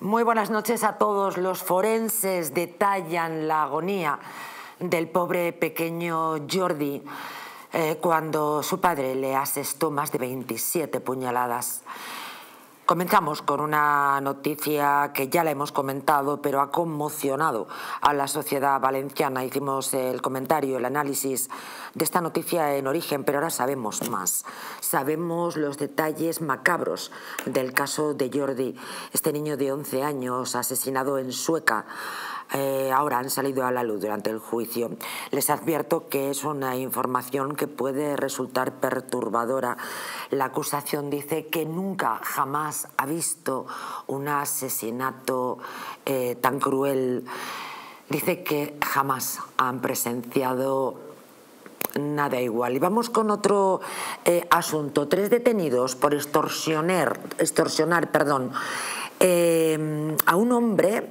Muy buenas noches a todos. Los forenses detallan la agonía del pobre pequeño Jordi eh, cuando su padre le asestó más de 27 puñaladas. Comenzamos con una noticia que ya la hemos comentado, pero ha conmocionado a la sociedad valenciana. Hicimos el comentario, el análisis de esta noticia en origen, pero ahora sabemos más. Sabemos los detalles macabros del caso de Jordi, este niño de 11 años asesinado en Sueca eh, ahora han salido a la luz durante el juicio. Les advierto que es una información que puede resultar perturbadora. La acusación dice que nunca, jamás ha visto un asesinato eh, tan cruel. Dice que jamás han presenciado nada igual. Y vamos con otro eh, asunto. Tres detenidos por extorsionar, extorsionar perdón, a un hombre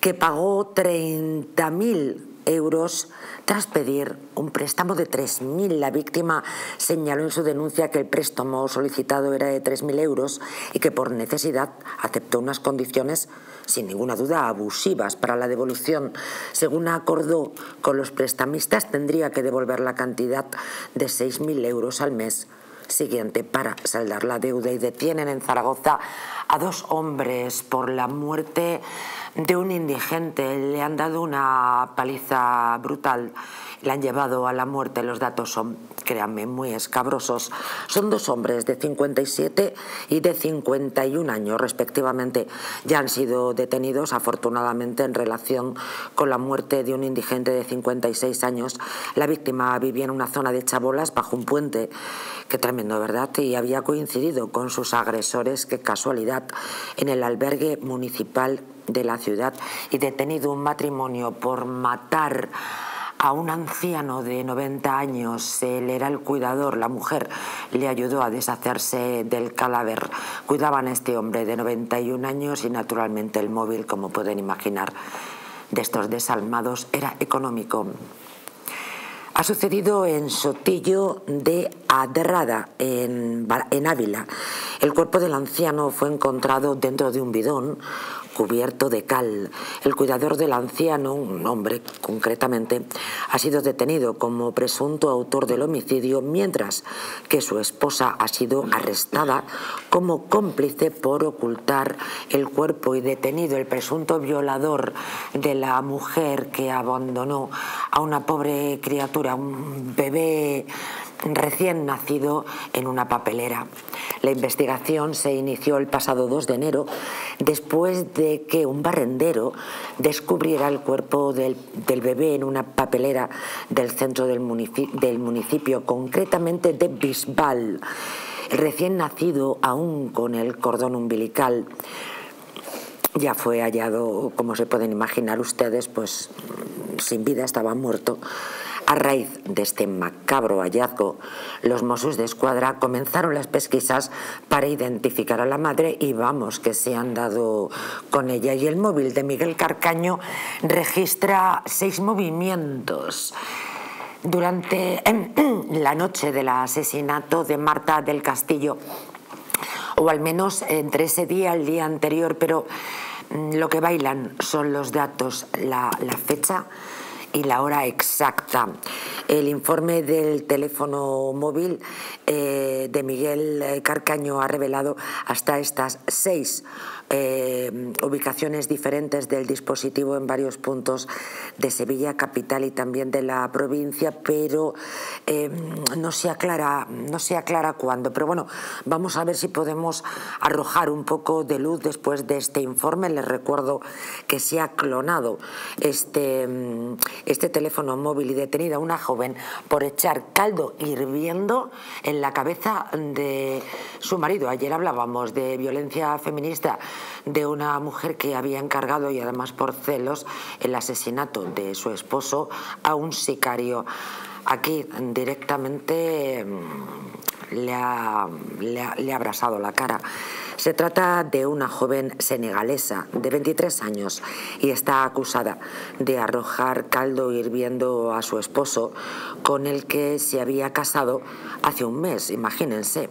que pagó 30.000 euros tras pedir un préstamo de 3.000. La víctima señaló en su denuncia que el préstamo solicitado era de 3.000 euros y que por necesidad aceptó unas condiciones sin ninguna duda abusivas para la devolución. Según acordó con los prestamistas, tendría que devolver la cantidad de 6.000 euros al mes siguiente para saldar la deuda y detienen en Zaragoza a dos hombres por la muerte de un indigente. Le han dado una paliza brutal, le han llevado a la muerte. Los datos son, créanme, muy escabrosos. Son dos hombres de 57 y de 51 años, respectivamente. Ya han sido detenidos, afortunadamente, en relación con la muerte de un indigente de 56 años. La víctima vivía en una zona de chabolas bajo un puente. Qué tremendo, ¿verdad? Y había coincidido con sus agresores, qué casualidad, en el albergue municipal de la ciudad y detenido un matrimonio por matar a un anciano de 90 años, él era el cuidador, la mujer le ayudó a deshacerse del cadáver. Cuidaban a este hombre de 91 años y naturalmente el móvil, como pueden imaginar, de estos desalmados era económico. Ha sucedido en Sotillo de Adrada, en, en Ávila. El cuerpo del anciano fue encontrado dentro de un bidón cubierto de cal. El cuidador del anciano, un hombre concretamente, ha sido detenido como presunto autor del homicidio, mientras que su esposa ha sido arrestada como cómplice por ocultar el cuerpo y detenido el presunto violador de la mujer que abandonó a una pobre criatura, un bebé recién nacido en una papelera. La investigación se inició el pasado 2 de enero después de que un barrendero descubriera el cuerpo del, bebé en una papelera del centro del municipio, concretamente de Bisbal. Recién nacido, aún con el cordón umbilical, ya fue hallado, como se pueden imaginar ustedes, pues sin vida, estaba muerto. A raíz de este macabro hallazgo, los Mossos de Escuadra comenzaron las pesquisas para identificar a la madre y vamos que se han dado con ella. Y el móvil de Miguel Carcaño registra seis movimientos. Durante la noche del asesinato de Marta del Castillo, o al menos entre ese día y el día anterior, pero mm, lo que bailan son los datos, la, la fecha, y la hora exacta. El informe del teléfono móvil eh, de Miguel eh, Carcaño ha revelado hasta estas seis eh, ubicaciones diferentes del dispositivo en varios puntos de Sevilla capital y también de la provincia, pero no se aclara no se aclara cuándo. Pero bueno, vamos a ver si podemos arrojar un poco de luz después de este informe. Les recuerdo que se ha clonado este este teléfono móvil y detenida una joven por echar caldo hirviendo en la cabeza de su marido. Ayer hablábamos de violencia feminista de una mujer que había encargado y además por celos el asesinato de su esposo a un sicario. Aquí directamente le ha, le ha abrasado la cara. Se trata de una joven senegalesa de 23 años y está acusada de arrojar caldo hirviendo a su esposo con el que se había casado hace un mes, imagínense.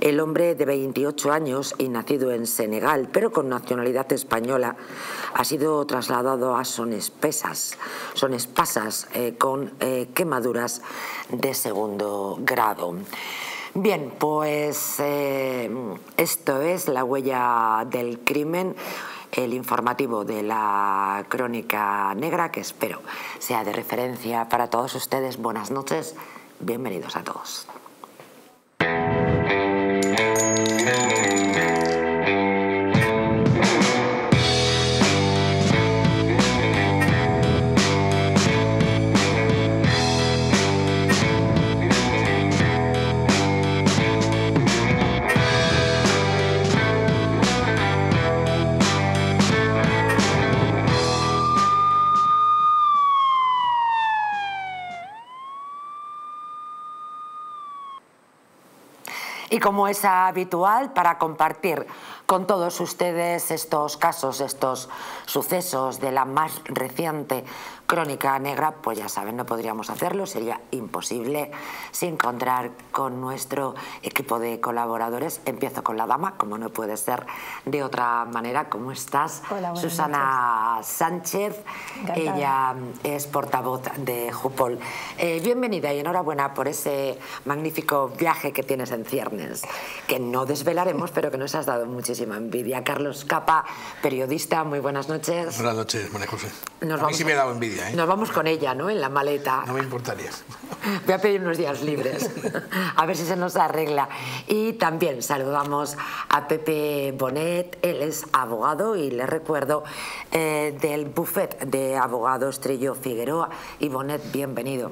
El hombre de 28 años y nacido en Senegal, pero con nacionalidad española, ha sido trasladado a Son Espesas, Son Espasas, eh, con eh, quemaduras de segundo grado. Bien, pues eh, esto es la huella del crimen, el informativo de la crónica negra, que espero sea de referencia para todos ustedes. Buenas noches, bienvenidos a todos. Como es habitual para compartir con todos ustedes estos casos, estos sucesos de la más reciente crónica negra, pues ya saben, no podríamos hacerlo, sería imposible sin contar con nuestro equipo de colaboradores. Empiezo con la dama, como no puede ser de otra manera. ¿Cómo estás? Hola, Susana Sánchez, ella es portavoz de Jupol. Eh, bienvenida y enhorabuena por ese magnífico viaje que tienes en ciernes, que no desvelaremos, pero que nos has dado muchísima envidia. Carlos Capa, periodista, muy buenas noches. Buenas noches, María José. Nos a mí sí me ha dado envidia. ¿Eh? Nos vamos con ella, ¿no? En la maleta. No me importaría. Voy a pedir unos días libres, a ver si se nos arregla. Y también saludamos a Pepe Bonet, él es abogado y le recuerdo eh, del buffet de abogados Trillo Figueroa. Y Bonet, bienvenido.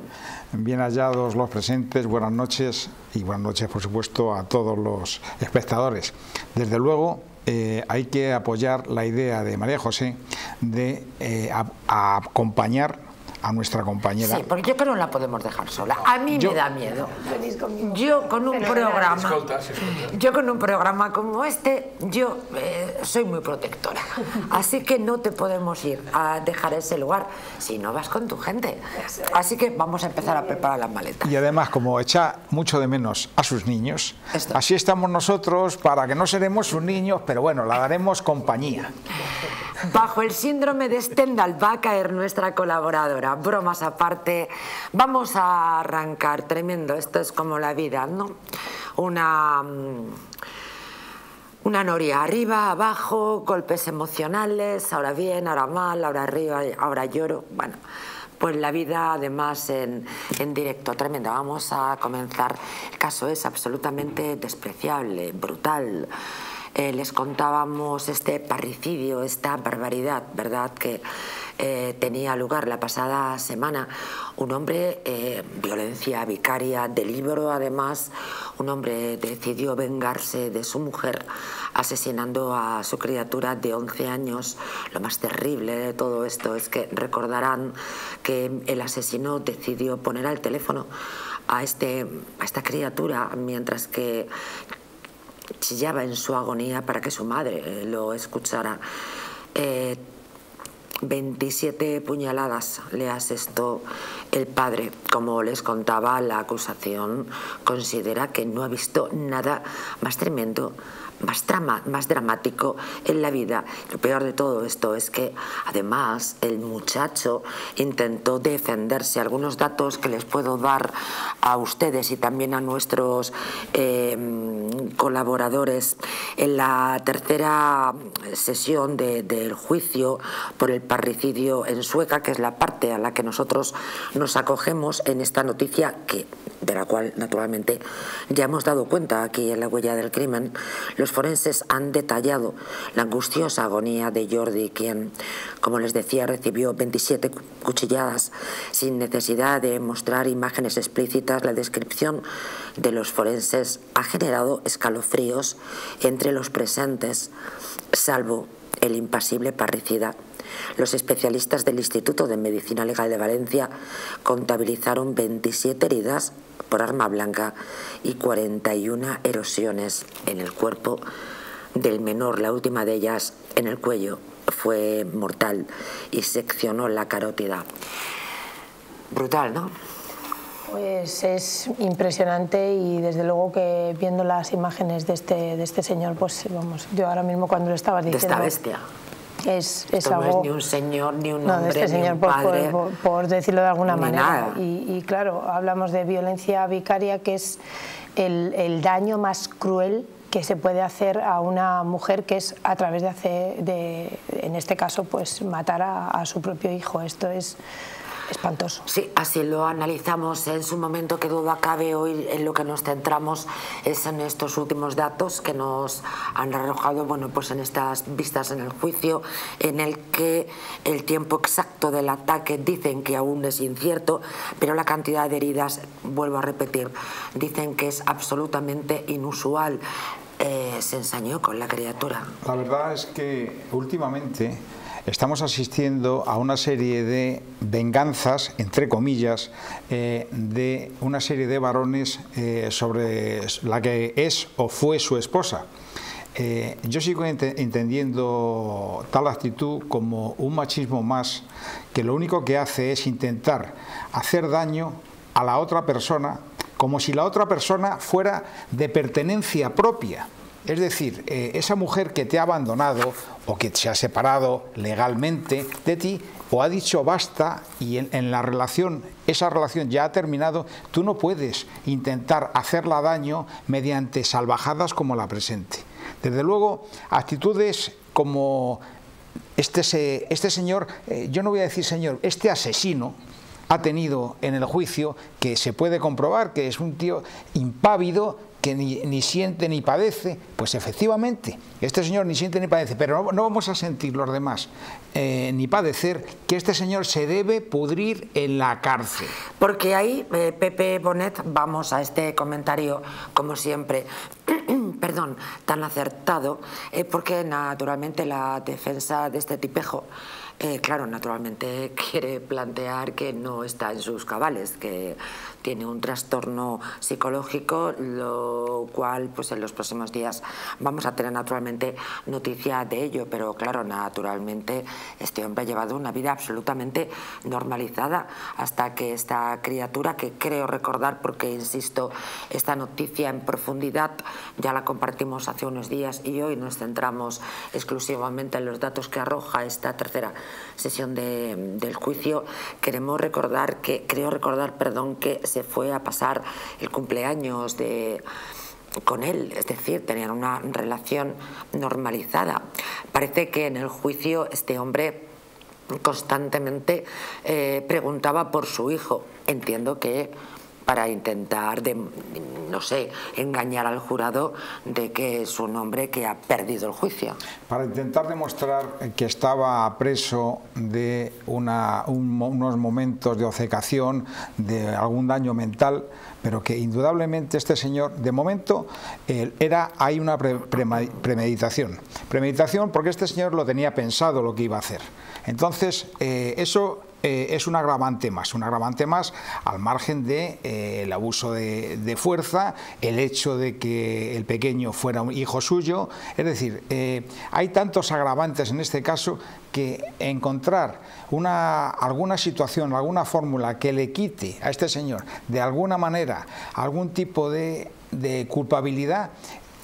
Bien hallados los presentes, buenas noches y buenas noches, por supuesto, a todos los espectadores. Desde luego, eh, hay que apoyar la idea de María José de eh, acompañar a nuestra compañera. Sí, porque yo creo que no la podemos dejar sola. A mí me da miedo. Yo con un programa, yo con un programa como este, yo eh, soy muy protectora. Así que no te podemos ir a dejar ese lugar si no vas con tu gente. Así que vamos a empezar a preparar las maletas. Y además, como echa mucho de menos a sus niños, así estamos nosotros para que no seremos sus niños, pero bueno, la daremos compañía. Bajo el síndrome de Stendhal va a caer nuestra colaboradora. Bromas aparte, vamos a arrancar. Tremendo, esto es como la vida, ¿no? Una. Mm, una noria, arriba, abajo, golpes emocionales, ahora bien, ahora mal, ahora arriba, ahora lloro. Bueno, pues la vida además en, en, directo, tremenda. Vamos a comenzar. El caso es absolutamente despreciable, brutal. Eh, les contábamos este parricidio, esta barbaridad, ¿verdad?, que eh, tenía lugar la pasada semana. Un hombre, eh, violencia vicaria del libro, además, un hombre decidió vengarse de su mujer asesinando a su criatura de 11 años. Lo más terrible de todo esto es que recordarán que el asesino decidió poner al teléfono a, este, a esta criatura mientras que chillaba en su agonía para que su madre lo escuchara. 27 eh, puñaladas le asestó el padre. Como les contaba, la acusación considera que no ha visto nada más tremendo más, drama, más dramático en la vida. Lo peor de todo esto es que además el muchacho intentó defenderse. Algunos datos que les puedo dar a ustedes y también a nuestros em, colaboradores en la tercera sesión del juicio por el parricidio en Sueca, que es la parte a la que nosotros nos acogemos en esta noticia que de la cual naturalmente ya hemos dado cuenta aquí en la huella del crimen, los forenses han detallado la angustiosa agonía de Jordi, quien, como les decía, recibió 27 cuchilladas sin necesidad de mostrar imágenes explícitas. La descripción de los forenses ha generado escalofríos entre los presentes, salvo el impasible parricida los especialistas del Instituto de Medicina Legal de Valencia contabilizaron 27 heridas por arma blanca y 41 erosiones en el cuerpo del menor, la última de ellas en el cuello, fue mortal y seccionó la carótida. Brutal, ¿no? Pues es impresionante y desde luego que viendo las imágenes de este, de este señor, pues vamos, yo ahora mismo cuando lo estaba diciendo... De esta bestia. Es, es Esto algo... no es ni un señor, ni un no, hombre, de este ni señor, un padre. por- por decirlo de alguna ni manera. nada. Y, y claro, hablamos de violencia vicaria, que es el, el daño más cruel que se puede hacer a una mujer, que es a través de hacer, de, en este caso, pues matar a, a su propio hijo. Esto es espantoso. Sí, así lo analizamos en su momento, que duda cabe hoy en lo que nos centramos es en estos últimos datos que nos han arrojado, bueno, pues en estas vistas en el juicio, en el que el tiempo exacto del ataque dicen que aún es incierto, pero la cantidad de heridas, vuelvo a repetir, dicen que es absolutamente inusual. Eh, se ensañó con la criatura. La verdad es que últimamente estamos asistiendo a una serie de venganzas, entre comillas, eh, de una serie de varones eh, sobre la que es o fue su esposa. Eh, yo sigo ente- entendiendo tal actitud como un machismo más que lo único que hace es intentar hacer daño a la otra persona como si la otra persona fuera de pertenencia propia. Es decir, eh, esa mujer que te ha abandonado o que se ha separado legalmente de ti o ha dicho basta y en, la relación, esa relación ya ha terminado, tú no puedes intentar hacerla daño mediante salvajadas como la presente. Desde luego, actitudes como este, este señor, eh, yo no voy a decir señor, este asesino, ha tenido en el juicio que se puede comprobar que es un tío impávido que ni, ni siente ni padece, pues efectivamente, este señor ni siente ni padece, pero no, no vamos a sentir los demás eh, ni padecer que este señor se debe pudrir en la cárcel. Porque ahí, eh, Pepe Bonet, vamos a este comentario, como siempre, perdón, tan acertado, eh, porque naturalmente la defensa de este tipejo, eh, claro, naturalmente quiere plantear que no está en sus cabales, que tiene un trastorno psicológico, lo cual pues en los próximos días vamos a tener naturalmente noticia de ello, pero claro, naturalmente este hombre ha llevado una vida absolutamente normalizada hasta que esta criatura, que creo recordar porque insisto, esta noticia en profundidad ya la compartimos hace unos días y hoy nos centramos exclusivamente en los datos que arroja esta tercera sesión de- del juicio, queremos recordar que, creo recordar, perdón, que se fue a pasar el cumpleaños de con él, es decir, tenían una relación normalizada. Parece que en el juicio este hombre constantemente eh, preguntaba por su hijo. Entiendo que para intentar, no sé, engañar al jurado de que es un hombre que ha perdido el juicio. Para intentar demostrar que estaba preso de unos momentos de obcecación, de algún daño mental, pero que indudablemente este señor, de momento, él era, hay una pre- premeditación. Premeditación porque este señor lo tenía pensado lo que iba a hacer. Entonces, eh, eso eh, es un agravante más, un agravante más al margen del de, el abuso de, de fuerza, el hecho de que el pequeño fuera un hijo suyo, es decir, eh, hay tantos agravantes en este caso que encontrar una, alguna situación, alguna fórmula que le quite a este señor de alguna manera algún tipo de, de culpabilidad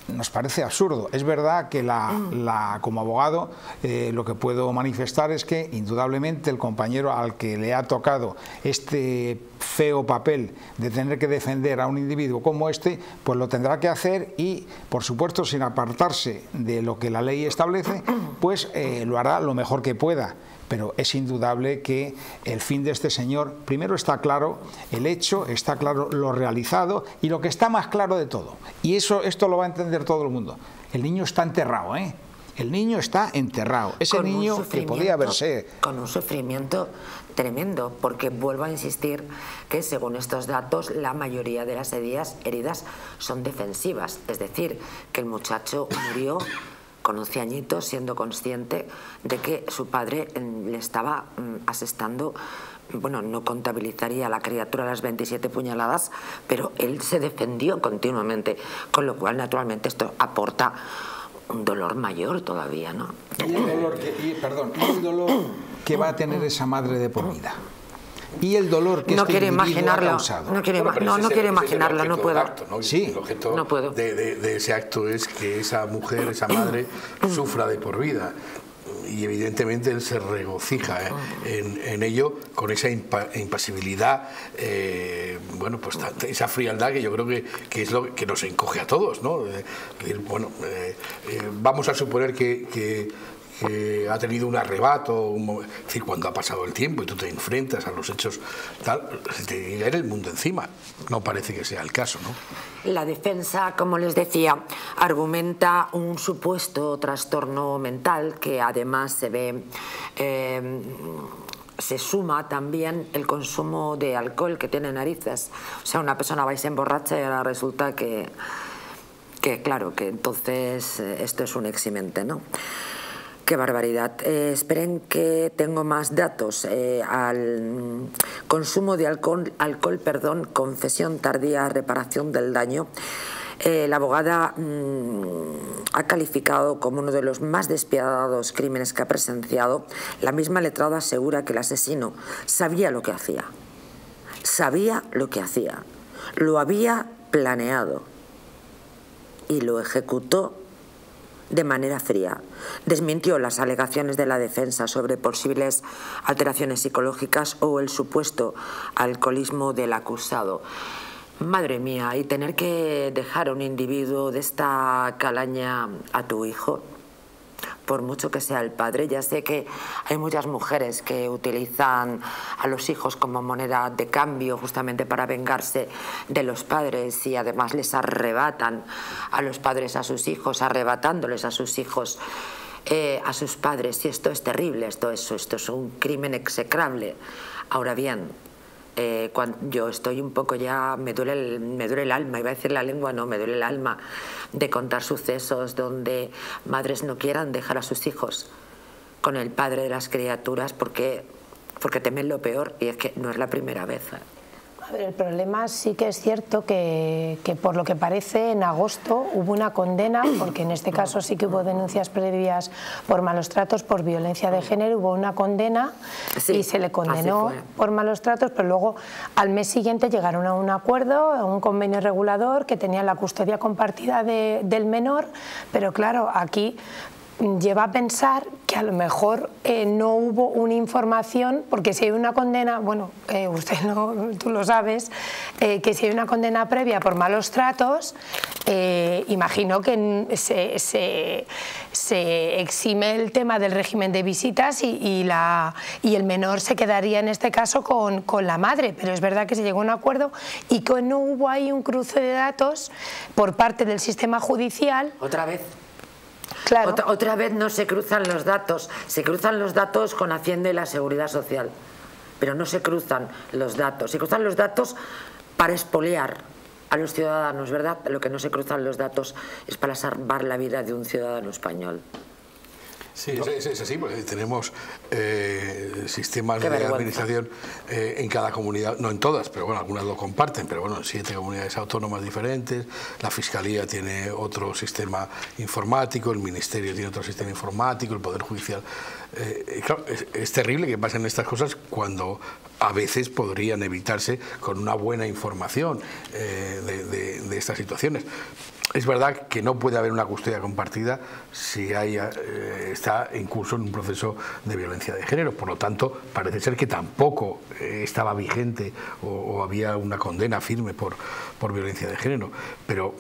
nos parece absurdo. Es verdad que la, la- como abogado eh, lo que puedo manifestar es que indudablemente el compañero al que le ha tocado este feo papel de tener que defender a un individuo como este, pues lo tendrá que hacer y, por supuesto, sin apartarse de lo que la ley establece, pues eh, lo hará lo mejor que pueda pero es indudable que el fin de este señor, primero está claro el hecho, está claro lo realizado y lo que está más claro de todo. Y eso, esto lo va a entender todo el mundo. El niño está enterrado, ¿eh? El niño está enterrado. Ese niño que podía haberse Con un sufrimiento tremendo, porque vuelvo a insistir que según estos datos la mayoría de las heridas, heridas son defensivas, es decir, que el muchacho murió con 11 añitos siendo consciente de que su padre mm, le estaba mm, asestando bueno, no contabilizaría a la criatura las 27 puñaladas, pero él se defendió continuamente, con lo cual naturalmente esto aporta un dolor mayor todavía, ¿no? Y el dolor que, perdón, el dolor que va a tener esa madre de por vida. Y el dolor que no este quiere imaginarlo, ha causado. no quiere, Bueno, no, no quiere imaginarlo, no puedo. acto, ¿no? Sí. El objeto No puedo. De, de- de ese acto es que esa mujer, esa madre, sufra de por vida. Y evidentemente él se regocija ¿eh? en, en ello con esa impa- impasibilidad, eh, bueno, pues esa frialdad que yo creo que, que es lo que nos encoge a todos, ¿no? Eh, bueno, eh, eh, vamos a suponer que, que- que ha tenido un arrebato, un es decir, cuando ha pasado el tiempo y tú te enfrentas a los hechos, tal, te cae el mundo encima. No parece que sea el caso, ¿no? La defensa, como les decía, argumenta un supuesto trastorno mental que además se ve, eh, se suma también el consumo de alcohol que tiene narices. O sea, una persona va y se emborracha y ahora resulta que, que claro, que entonces eh, esto es un eximente, ¿no? Qué barbaridad. Eh, esperen que tengo más datos. Eh, al consumo de alcohol, alcohol, perdón, confesión tardía, reparación del daño. Eh, la abogada mm, ha calificado como uno de los más despiadados crímenes que ha presenciado. La misma letrada asegura que el asesino sabía lo que hacía. Sabía lo que hacía. Lo había planeado y lo ejecutó de manera fría. Desmintió las alegaciones de la defensa sobre posibles alteraciones psicológicas o el supuesto alcoholismo del acusado. Madre mía, y tener que dejar a un individuo de esta calaña a tu hijo, por mucho que sea el padre. Ya sé que hay muchas mujeres que utilizan a los hijos como moneda de cambio justamente para vengarse de los padres y además les arrebatan a los padres a sus hijos, arrebatándoles a sus hijos eh, a sus padres. Y esto es terrible, esto es, esto es un crimen execrable. Ahora bien, eh, cuando yo estoy un poco ya, me duele, el, me duele el alma, iba a decir la lengua, no, me duele el alma de contar sucesos donde madres no quieran dejar a sus hijos con el padre de las criaturas porque, porque temen lo peor y es que no es la primera vez. A ver, el problema sí que es cierto que, que por lo que parece en agosto hubo una condena, porque en este caso sí que hubo denuncias previas por malos tratos, por violencia de género, hubo una condena Sí, y se le condenó por malos tratos, pero luego al mes siguiente llegaron a un acuerdo, a un convenio regulador que tenía la custodia compartida de- del menor, pero claro, aquí lleva a pensar que a lo mejor eh, no hubo una información, porque si hay una condena, bueno, eh, usted no, tú lo sabes, eh, que si hay una condena previa por malos tratos, imagino que se, se- se exime el tema del régimen de visitas y, y la, y el menor se quedaría en este caso con, con la madre, pero es verdad que se llegó a un acuerdo y que no hubo ahí un cruce de datos por parte del sistema judicial. Otra vez. Otra, otra vez no se cruzan los datos, se cruzan los datos con Hacienda y la Seguridad Social, pero no se cruzan los datos, se cruzan los datos para expoliar a los ciudadanos, ¿verdad? Lo que no se cruzan los datos es para salvar la vida de un ciudadano español. Sí, es, es- es así, porque tenemos eh, sistemas Qué de vergüenza. administración eh, en cada comunidad, no en todas, pero bueno, algunas lo comparten, pero bueno, en siete comunidades autónomas diferentes, la Fiscalía tiene otro sistema informático, el Ministerio tiene otro sistema informático, el Poder Judicial. eh, claro, es, es terrible que pasen estas cosas cuando a veces podrían evitarse con una buena información eh, de, de- de estas situaciones. Es verdad que no puede haber una custodia compartida si hay, eh, está en curso en un proceso de violencia de género. Por lo tanto, parece ser que tampoco eh, estaba vigente o, o había una condena firme por, por violencia de género. Pero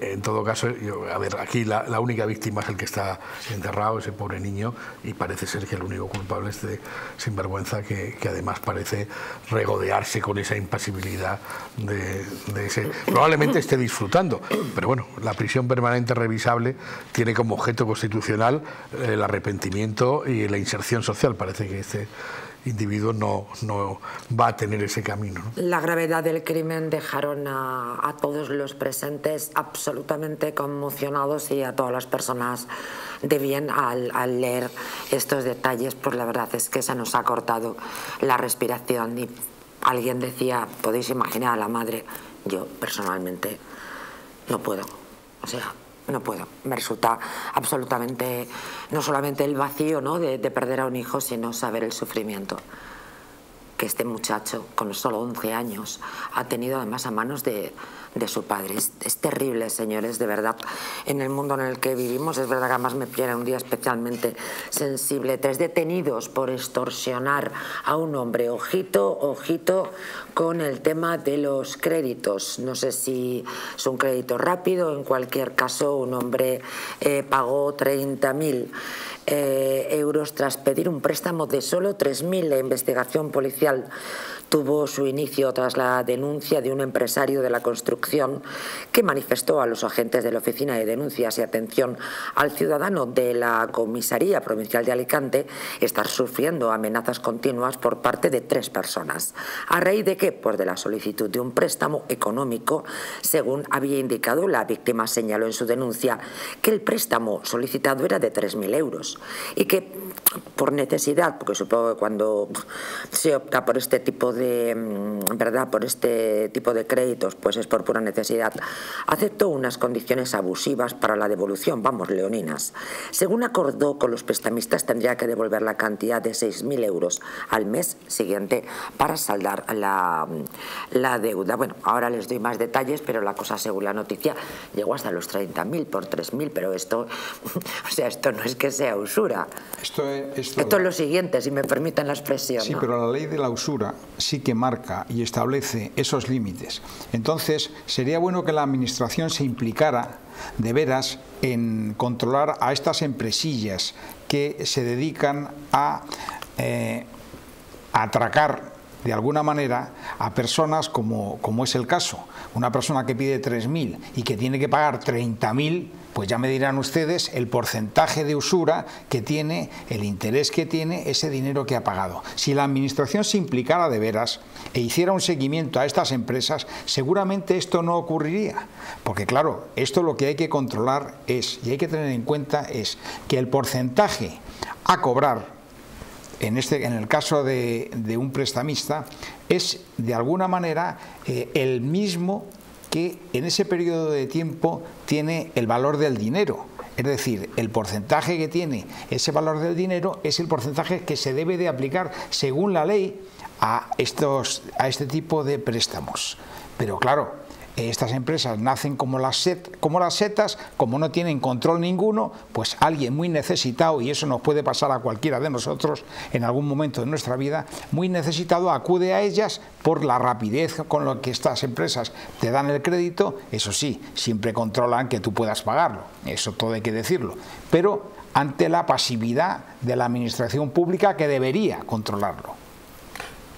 en todo caso, yo- a ver, aquí la, la única víctima es el que está enterrado, ese pobre niño, y parece ser que el único culpable es de sinvergüenza que, que además parece regodearse con esa impasibilidad de, de ese. Probablemente esté disfrutando, pero bueno, la prisión permanente revisable tiene como objeto constitucional el arrepentimiento y la inserción social. Parece que este individuo no, no va a tener ese camino. La gravedad del crimen dejaron a, a, todos los presentes absolutamente conmocionados y a todas las personas de bien al, al leer estos detalles, pues la verdad es que se nos ha cortado la respiración y alguien decía, podéis imaginar a la madre, yo personalmente no puedo, o sea, no puedo. Me resulta absolutamente, no solamente el vacío ¿no? de, de perder a un hijo, sino saber el sufrimiento que este muchacho, con solo 11 años, ha tenido además a manos de, de su padre. Es, terrible, señores, de verdad. En el mundo en el que vivimos, es verdad que además me pilla un día especialmente sensible. Tres detenidos por extorsionar a un hombre. Ojito, ojito con el tema de los créditos. No sé si es un crédito rápido, en cualquier caso, un hombre eh, pagó 30.000 eh, euros tras pedir un préstamo de solo 3.000. La investigación policial tuvo su inicio tras la denuncia de un empresario de la construcción que manifestó a los agentes de la Oficina de Denuncias y Atención al Ciudadano de la Comisaría Provincial de Alicante estar sufriendo amenazas continuas por parte de tres personas. ¿A raíz de qué? Pues de la solicitud de un préstamo económico, según había indicado la víctima señaló en su denuncia que el préstamo solicitado era de 3.000 euros y que por necesidad, porque supongo que cuando se opta por este tipo de verdad por este tipo de créditos, pues es por pura necesidad, aceptó unas condiciones abusivas para la devolución, vamos, leoninas. Según acordó con los prestamistas, tendría que devolver la cantidad de 6.000 euros al mes siguiente para saldar la, la deuda. Bueno, ahora les doy más detalles, pero la cosa, según la noticia, llegó hasta los 30.000 por 3.000, pero esto, o sea, esto no es que sea usura. Esto es, esto... esto es lo siguiente, si me permiten la expresión. Sí, ¿no? pero la ley de la usura sí que marca y establece esos límites. Entonces, sería bueno que la Administración se implicara de veras en controlar a estas empresillas que se dedican a, eh, a atracar de alguna manera a personas como, como es el caso. Una persona que pide 3.000 y que tiene que pagar 30.000, pues ya me dirán ustedes el porcentaje de usura que tiene, el interés que tiene ese dinero que ha pagado. Si la Administración se implicara de veras e hiciera un seguimiento a estas empresas, seguramente esto no ocurriría. Porque claro, esto lo que hay que controlar es, y hay que tener en cuenta, es que el porcentaje a cobrar en, este, en el caso de, de, un prestamista, es de alguna manera eh, el mismo que en ese periodo de tiempo tiene el valor del dinero. Es decir, el porcentaje que tiene ese valor del dinero es el porcentaje que se debe de aplicar según la ley a, estos, a este tipo de préstamos. Pero claro, estas empresas nacen como las, set, como las setas, como no tienen control ninguno, pues alguien muy necesitado, y eso nos puede pasar a cualquiera de nosotros en algún momento de nuestra vida, muy necesitado acude a ellas por la rapidez con la que estas empresas te dan el crédito, eso sí, siempre controlan que tú puedas pagarlo, eso todo hay que decirlo, pero ante la pasividad de la administración pública que debería controlarlo.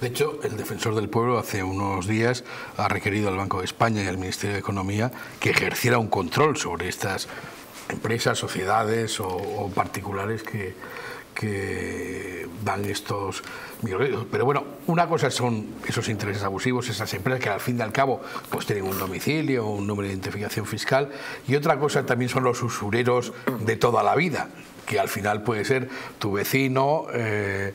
De hecho, el defensor del pueblo hace unos días ha requerido al Banco de España y al Ministerio de Economía que ejerciera un control sobre estas empresas, sociedades o, particulares que, que, dan estos. Pero bueno, una cosa son esos intereses abusivos, esas empresas que al fin y al cabo pues tienen un domicilio, un número de identificación fiscal, y otra cosa también son los usureros de toda la vida, que al final puede ser tu vecino. Eh,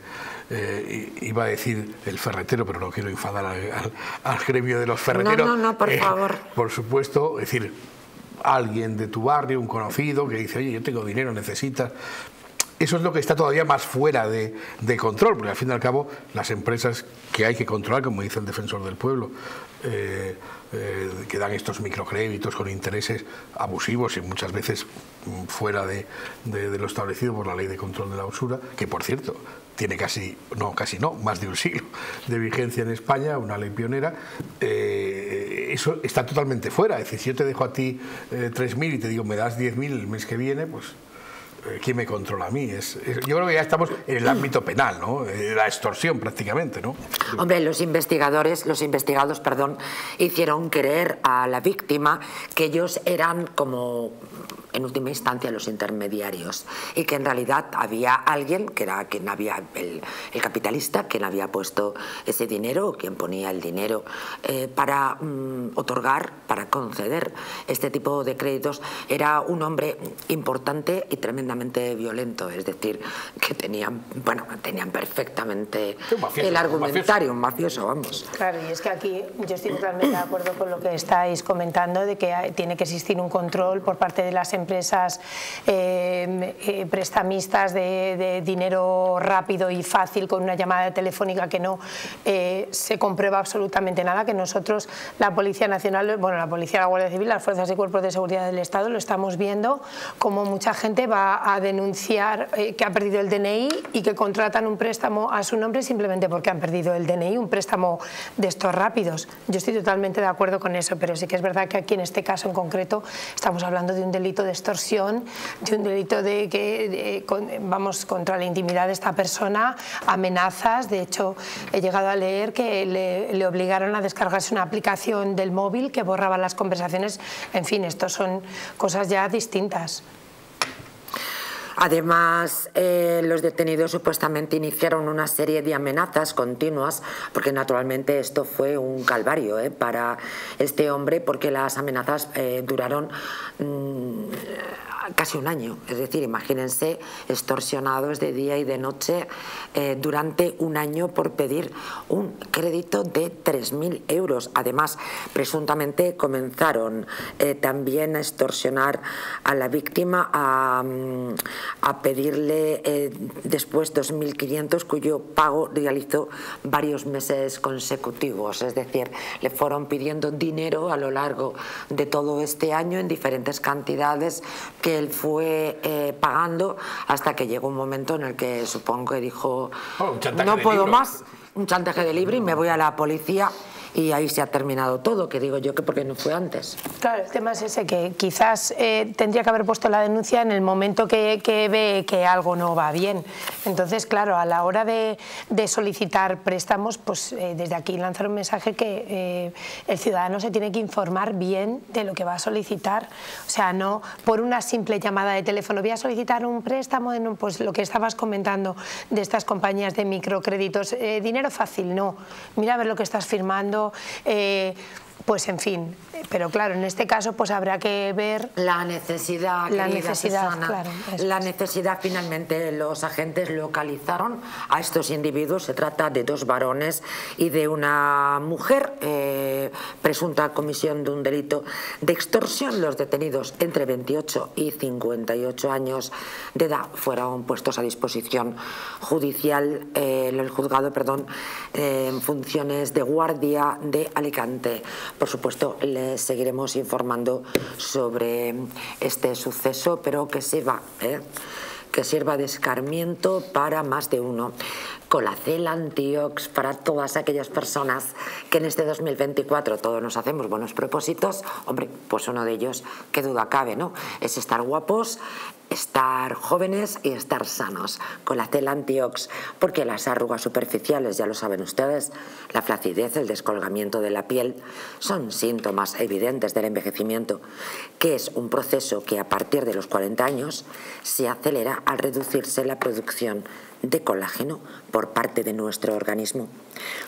eh, iba a decir el ferretero, pero no quiero enfadar al, al, al gremio de los ferreteros. No, no, no, por eh, favor. Por supuesto, es decir, alguien de tu barrio, un conocido, que dice, oye, yo tengo dinero, necesitas. Eso es lo que está todavía más fuera de, de, control, porque al fin y al cabo las empresas que hay que controlar, como dice el defensor del pueblo, eh, eh, que dan estos microcréditos con intereses abusivos y muchas veces fuera de, de, de, lo establecido por la ley de control de la usura, que por cierto tiene casi, no, casi no, más de un siglo de vigencia en España, una ley pionera, eh, eso está totalmente fuera. Es decir, si yo te dejo a ti eh, 3.000 y te digo, me das 10.000 el mes que viene, pues eh, ¿quién me controla a mí? Es, yo creo que ya estamos en el ámbito penal, ¿no? Eh, la extorsión prácticamente, ¿no? Hombre, los investigadores, los investigados, perdón, hicieron creer a la víctima que ellos eran como en última instancia los intermediarios y que en realidad había alguien que era quien había el, capitalista quien había puesto ese dinero o quien ponía el dinero eh, para mm, otorgar para conceder este tipo de créditos era un hombre importante y tremendamente violento es decir que tenían bueno tenían perfectamente el argumentario un mafioso. vamos claro y es que aquí yo estoy totalmente de acuerdo con lo que estáis comentando de que tiene que existir un control por parte de las empresas empresas eh, eh, prestamistas de, dinero rápido y fácil con una llamada telefónica que no eh, se comprueba absolutamente nada, que nosotros, la Policía Nacional, bueno, la Policía, la Guardia Civil, las Fuerzas y Cuerpos de Seguridad del Estado, lo estamos viendo como mucha gente va a denunciar que ha perdido el DNI y que contratan un préstamo a su nombre simplemente porque han perdido el DNI, un préstamo de estos rápidos. Yo estoy totalmente de acuerdo con eso, pero sí que es verdad que aquí en este caso en concreto estamos hablando de un delito de extorsión, de un delito de que vamos contra la intimidad de esta persona, amenazas. De hecho, he llegado a leer que le, obligaron a descargarse una aplicación del móvil que borraba las conversaciones. En fin, esto son cosas ya distintas. Además, eh, los detenidos supuestamente iniciaron una serie de amenazas continuas, porque naturalmente esto fue un calvario eh, para este hombre, porque las amenazas eh, duraron mm, casi un año. Es decir, imagínense extorsionados de día y de noche eh, durante un año por pedir un crédito de 3.000 euros. Además, presuntamente comenzaron eh, también a extorsionar a la víctima, a, mm, pedirle eh, después 2.500, cuyo pago realizó varios meses consecutivos. Es decir, le fueron pidiendo dinero a lo largo de todo este año en diferentes cantidades que él fue eh, pagando hasta que llegó un momento en el que supongo que dijo oh, no puedo más, un chantaje de libre y me voy a la policía y ahí se ha terminado todo, que digo yo que porque no fue antes. Claro, el tema es ese, que quizás eh, tendría que haber puesto la denuncia en el momento que, ve que algo no va bien. Entonces, claro, a la hora de, solicitar préstamos, pues eh, desde aquí lanzar un mensaje que eh, el ciudadano se tiene que informar bien de lo que va a solicitar. O sea, no por una simple llamada de teléfono, voy a solicitar un préstamo, pues lo que estabas comentando de estas compañías de microcréditos, dinero fácil, no. Mira a ver lo que estás firmando, eh, pues en fin, pero claro, en este caso pues habrá que ver la necesidad, la necesidad, la necesidad finalmente los agentes localizaron a estos individuos, se trata de dos varones y de una mujer, eh, presunta comisión de un delito de extorsión, los detenidos entre 28 y 58 años de edad fueron puestos a disposición judicial, eh, el juzgado, perdón, en funciones de guardia de Alicante por supuesto, les seguiremos informando sobre este suceso, pero que sirva, ¿eh? que sirva de escarmiento para más de uno. Colacel Antiox para todas aquellas personas que en este 2024 todos nos hacemos buenos propósitos. Hombre, pues uno de ellos, qué duda cabe, ¿no? Es estar guapos, estar jóvenes y estar sanos con la tela antiox, porque las arrugas superficiales, ya lo saben ustedes, la flacidez, el descolgamiento de la piel, son síntomas evidentes del envejecimiento, que es un proceso que a partir de los 40 años se acelera al reducirse la producción de colágeno por parte de nuestro organismo.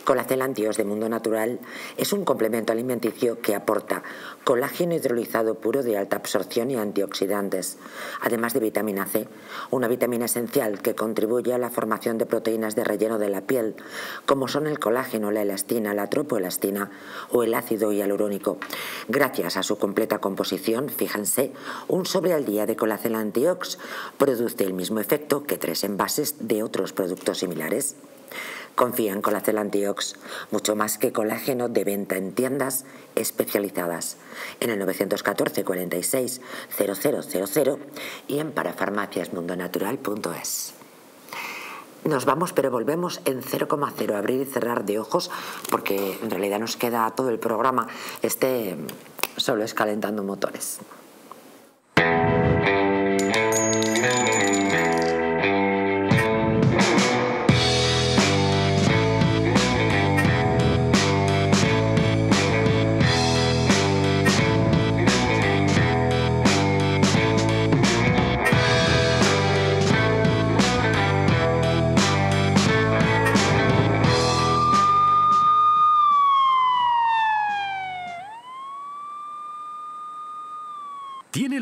Colacelantios de Mundo Natural es un complemento alimenticio que aporta colágeno hidrolizado puro de alta absorción y antioxidantes, además de vitamina C, una vitamina esencial que contribuye a la formación de proteínas de relleno de la piel, como son el colágeno, la elastina, la tropoelastina o el ácido hialurónico. Gracias a su completa composición, fíjense, un sobre al día de Colacelantiox produce el mismo efecto que tres envases de otros productos similares. Confía en Colacel Antiox, mucho más que colágeno de venta en tiendas especializadas, en el 914 46 0000 y en parafarmaciasmundonatural.es. Nos vamos, pero volvemos en 0,0, abrir y cerrar de ojos, porque en realidad nos queda todo el programa, este solo es calentando motores.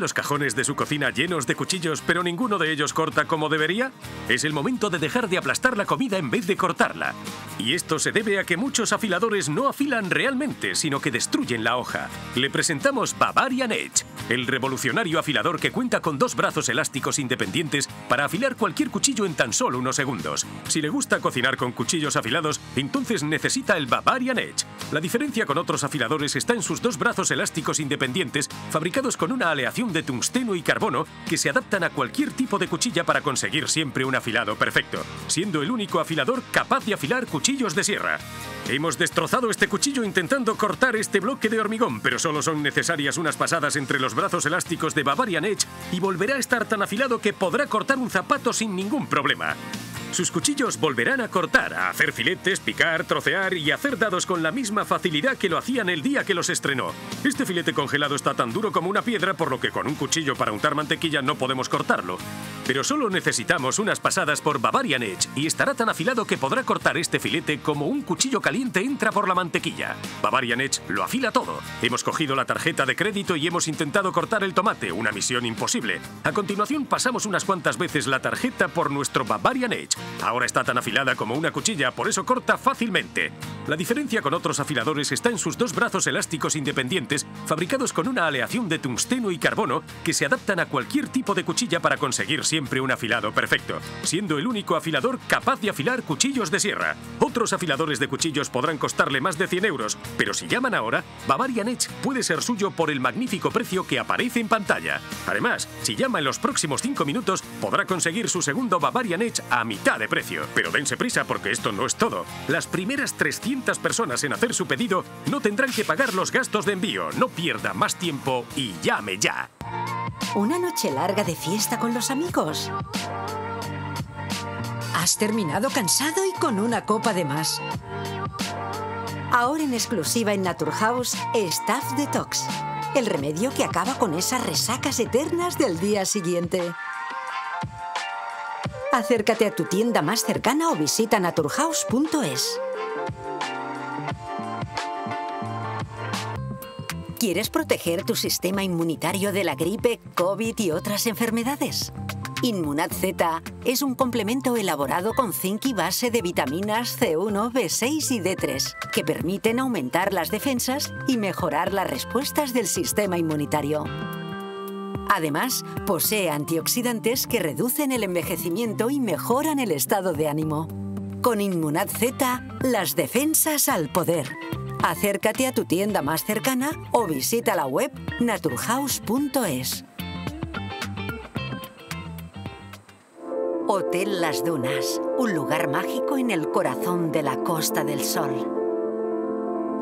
Los cajones de su cocina llenos de cuchillos, pero ninguno de ellos corta como debería? Es el momento de dejar de aplastar la comida en vez de cortarla. Y esto se debe a que muchos afiladores no afilan realmente, sino que destruyen la hoja. Le presentamos Bavarian Edge, el revolucionario afilador que cuenta con dos brazos elásticos independientes para afilar cualquier cuchillo en tan solo unos segundos. Si le gusta cocinar con cuchillos afilados, entonces necesita el Bavarian Edge. La diferencia con otros afiladores está en sus dos brazos elásticos independientes, fabricados con una aleación de tungsteno y carbono que se adaptan a cualquier tipo de cuchilla para conseguir siempre un afilado perfecto, siendo el único afilador capaz de afilar cuchillos de sierra. Hemos destrozado este cuchillo intentando cortar este bloque de hormigón, pero solo son necesarias unas pasadas entre los brazos elásticos de Bavarian Edge y volverá a estar tan afilado que podrá cortar un zapato sin ningún problema. Sus cuchillos volverán a cortar, a hacer filetes, picar, trocear y hacer dados con la misma facilidad que lo hacían el día que los estrenó. Este filete congelado está tan duro como una piedra, por lo que con un cuchillo para untar mantequilla no podemos cortarlo. Pero solo necesitamos unas pasadas por Bavarian Edge y estará tan afilado que podrá cortar este filete como un cuchillo caliente entra por la mantequilla. Bavarian Edge lo afila todo. Hemos cogido la tarjeta de crédito y hemos intentado cortar el tomate, una misión imposible. A continuación pasamos unas cuantas veces la tarjeta por nuestro Bavarian Edge. Ahora está tan afilada como una cuchilla, por eso corta fácilmente. La diferencia con otros afiladores está en sus dos brazos elásticos independientes, fabricados con una aleación de tungsteno y carbono que se adaptan a cualquier tipo de cuchilla para conseguir siempre un afilado perfecto, siendo el único afilador capaz de afilar cuchillos de sierra. Otros afiladores de cuchillos podrán costarle más de 100 euros, pero si llaman ahora, Bavarian Edge puede ser suyo por el magnífico precio que aparece en pantalla. Además, si llama en los próximos 5 minutos, podrá conseguir su segundo Bavarian Edge a mitad de precio. Pero dense prisa porque esto no es todo. Las primeras 300 personas en hacer su pedido no tendrán que pagar los gastos de envío. No pierda más tiempo y llame ya. ¿Una noche larga de fiesta con los amigos? Has terminado cansado y con una copa de más. Ahora en exclusiva en Naturhaus, Staff Detox. El remedio que acaba con esas resacas eternas del día siguiente. Acércate a tu tienda más cercana o visita naturhaus.es. ¿Quieres proteger tu sistema inmunitario de la gripe, COVID y otras enfermedades? Inmunad Z es un complemento elaborado con zinc y base de vitaminas C1, B6 y D3 que permiten aumentar las defensas y mejorar las respuestas del sistema inmunitario. Además, posee antioxidantes que reducen el envejecimiento y mejoran el estado de ánimo. Con Inmunad Z, las defensas al poder. Acércate a tu tienda más cercana o visita la web naturhaus.es. Hotel Las Dunas, un lugar mágico en el corazón de la Costa del Sol.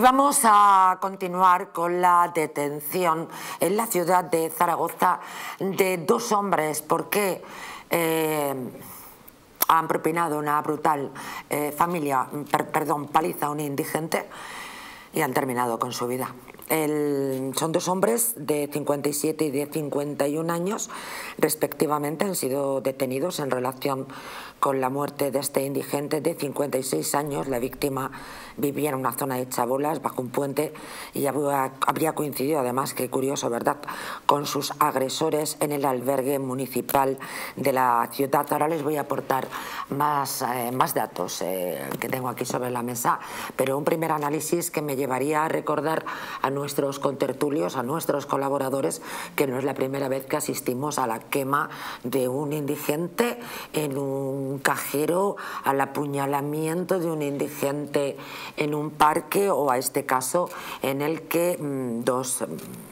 Y vamos a continuar con la detención en la ciudad de Zaragoza de dos hombres porque eh, han propinado una brutal eh, familia, perdón, paliza a un indigente y han terminado con su vida. son dos hombres de 57 y de 51 años, respectivamente, han sido detenidos en relación con la muerte de este indigente de 56 años. La víctima vivía en una zona de chabolas bajo un puente y habría coincidido además, qué curioso, ¿verdad?, con sus agresores en el albergue municipal de la ciudad. Ahora les voy a aportar más, eh, más datos eh, que tengo aquí sobre la mesa, pero un primer análisis que me llevaría a recordar a nuestros contertulios, a nuestros colaboradores, que no es la primera vez que asistimos a la quema de un indigente en un cajero, al apuñalamiento de un indigente en un parque o a este caso en el que mm, dos,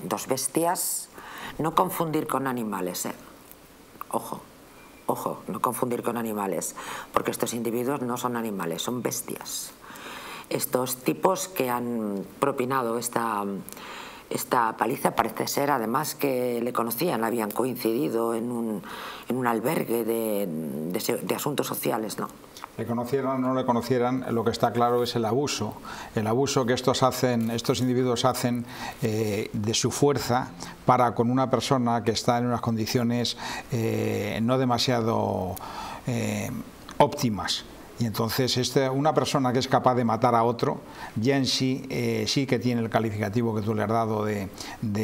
dos bestias, no confundir con animales, ¿eh? ojo, ojo, no confundir con animales, porque estos individuos no son animales, son bestias. Estos tipos que han propinado esta, esta paliza parece ser además que le conocían, habían coincidido en un, en un albergue de, de asuntos sociales, ¿no? le conocieran o no le conocieran, lo que está claro es el abuso, el abuso que estos hacen, estos individuos hacen eh, de su fuerza para con una persona que está en unas condiciones eh, no demasiado eh, óptimas. Y entonces este, una persona que es capaz de matar a otro ya en sí eh, sí que tiene el calificativo que tú le has dado de,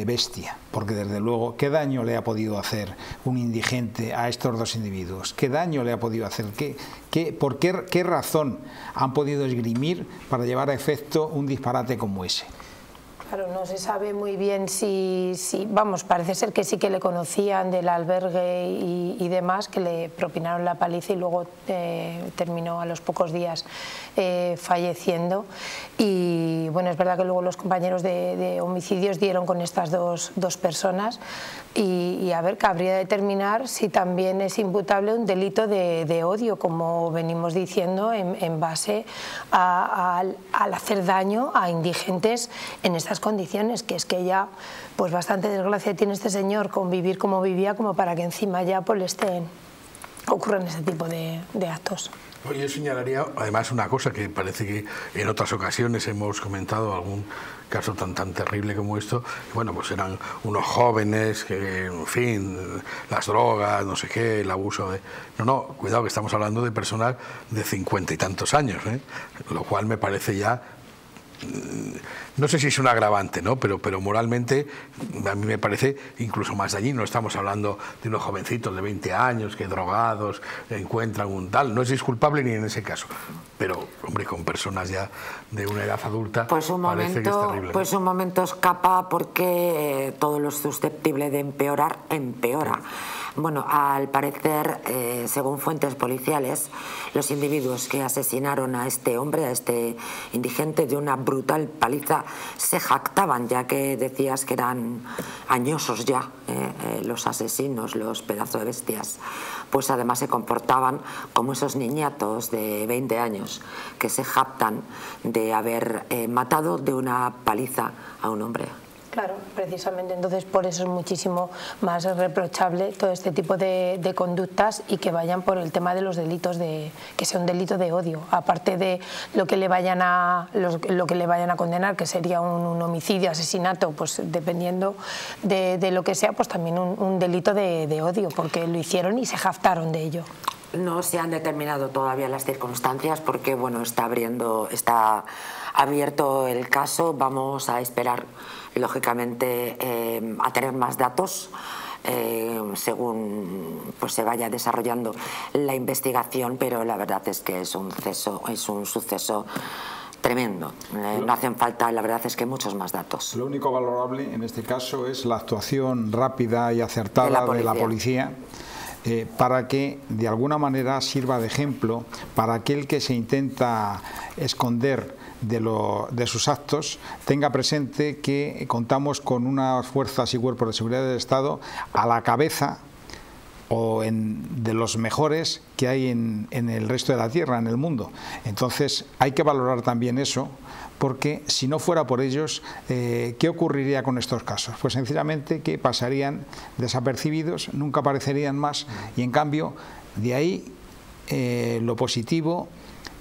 bestia, porque desde luego, ¿qué daño le ha podido hacer un indigente a estos dos individuos? ¿Qué daño le ha podido hacer? ¿Qué, qué, ¿Por qué, qué razón han podido esgrimir para llevar a efecto un disparate como ese? Claro, no se sabe muy bien si, si, vamos, parece ser que sí que le conocían del albergue y, demás, que le propinaron la paliza y luego eh, terminó a los pocos días eh, falleciendo. Y bueno, es verdad que luego los compañeros de, homicidios dieron con estas dos, dos personas y, a ver, cabría determinar si también es imputable un delito de, odio, como venimos diciendo, en, base al hacer daño a indigentes en estas condiciones, que es que ya pues bastante desgracia tiene este señor con vivir como vivía, como para que encima ya pues le estén, ocurran ese tipo de, de actos. Yo señalaría además una cosa que parece que en otras ocasiones hemos comentado algún caso tan tan terrible como esto, bueno, pues eran unos jóvenes que, en fin, las drogas, no sé qué, el abuso de... No, no, cuidado que estamos hablando de personas de cincuenta y tantos años, ¿eh? lo cual me parece ya no sé si es un agravante, ¿no? pero, pero moralmente a mí me parece incluso más allí. No estamos hablando de unos jovencitos de 20 años que drogados encuentran un tal. No es disculpable ni en ese caso. Pero, hombre, con personas ya de una edad adulta pues un parece momento, que es terrible. Pues un momento escapa porque eh, todo lo susceptible de empeorar, empeora. Bueno, al parecer, eh, según fuentes policiales, los individuos que asesinaron a este hombre, a este indigente, de una brutal paliza, se jactaban, ya que decías que eran añosos ya eh, eh, los asesinos, los pedazos de bestias, pues además se comportaban como esos niñatos de 20 años que se jactan de haber matado de una paliza a un hombre. Claro, precisamente entonces por eso es muchísimo más reprochable todo este tipo de, conductas y que vayan por el tema de los delitos de que sea un delito de odio, aparte de lo que le vayan a lo que le vayan a condenar, que sería un, homicidio, asesinato, pues dependiendo de, lo que sea, pues también un, delito de, de odio, porque lo hicieron y se jactaron de ello. No se han determinado todavía las circunstancias porque bueno está abriendo, está abierto el caso. Vamos a esperar lógicamente eh, a tener más datos eh, según pues, se vaya desarrollando la investigación, pero la verdad es que es un, suceso, es un suceso tremendo. Eh, no hacen falta, la verdad es que muchos más datos. Lo único valorable en este caso es la actuación rápida y acertada de la policía. para que de alguna manera sirva de ejemplo para aquel que se intenta esconder de, sus actos tenga presente que contamos con unas fuerzas y cuerpos de seguridad del Estado a la cabeza o en, de los mejores que hay en, el resto de la tierra, en el mundo. Entonces hay que valorar también eso, porque si no fuera por ellos, eh, ¿qué ocurriría con estos casos? Pues sencillamente que pasarían desapercibidos, nunca aparecerían más, y en cambio, de ahí eh, lo positivo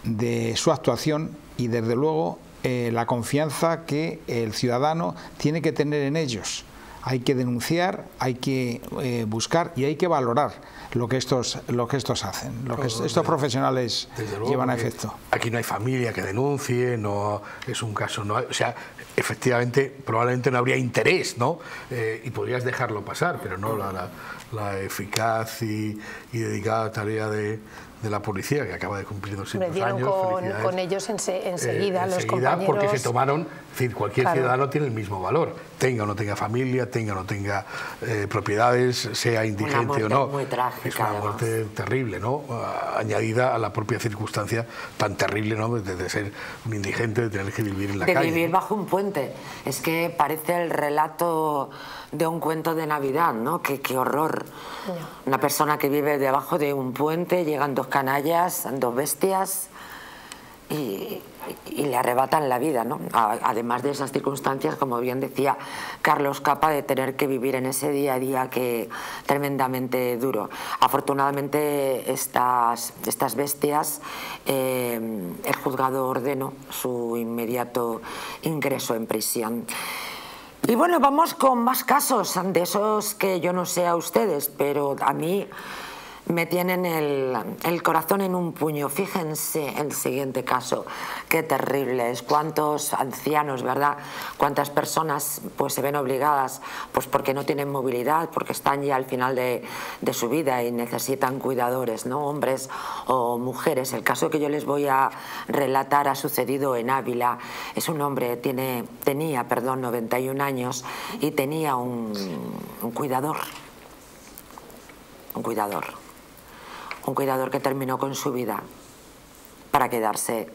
de su actuación y desde luego eh, la confianza que el ciudadano tiene que tener en ellos. hay que denunciar, hay que eh, buscar y hay que valorar lo que estos, lo que estos hacen, lo que estos profesionales llevan a efecto. Aquí no hay familia que denuncie, no es un caso, no o sea, efectivamente probablemente no habría interés, ¿no? Eh, y podrías dejarlo pasar, pero no la, la, eficaz y, y dedicada tarea de, de la policía, que acaba de cumplir 200 años. Con, con ellos enseguida, los compañeros... porque se tomaron, es decir, cualquier ciudadano tiene el mismo valor, tenga o no tenga familia, tenga o no tenga eh, propiedades, sea indigente o no. Muy trágica, es una muerte terrible, ¿no? Añadida a la propia circunstancia tan terrible, ¿no? De, ser un indigente, de tener que vivir en la calle. De vivir bajo un puente. Es que parece el relato de un cuento de Navidad, ¿no? Qué, qué horror. Una persona que vive debajo de un puente, llegan dos canallas, dos bestias y, le arrebatan la vida, ¿no? Además de esas circunstancias, como bien decía Carlos Capa, de tener que vivir en ese día a día que tremendamente duro. Afortunadamente estas, estas bestias, eh, el juzgado ordenó su inmediato ingreso en prisión. Y bueno, vamos con más casos de esos que yo no sé a ustedes, pero a mí me tienen el, corazón en un puño. Fíjense el siguiente caso, qué terrible es, cuántos ancianos, ¿verdad? Cuántas personas pues se ven obligadas, pues porque no tienen movilidad, porque están ya al final de, su vida y necesitan cuidadores, ¿no? Hombres o mujeres. El caso que yo les voy a relatar ha sucedido en Ávila. Es un hombre, tiene, tenía, perdón, 91 años y tenía un, un cuidador. Un cuidador un cuidador que terminó con su vida para quedarse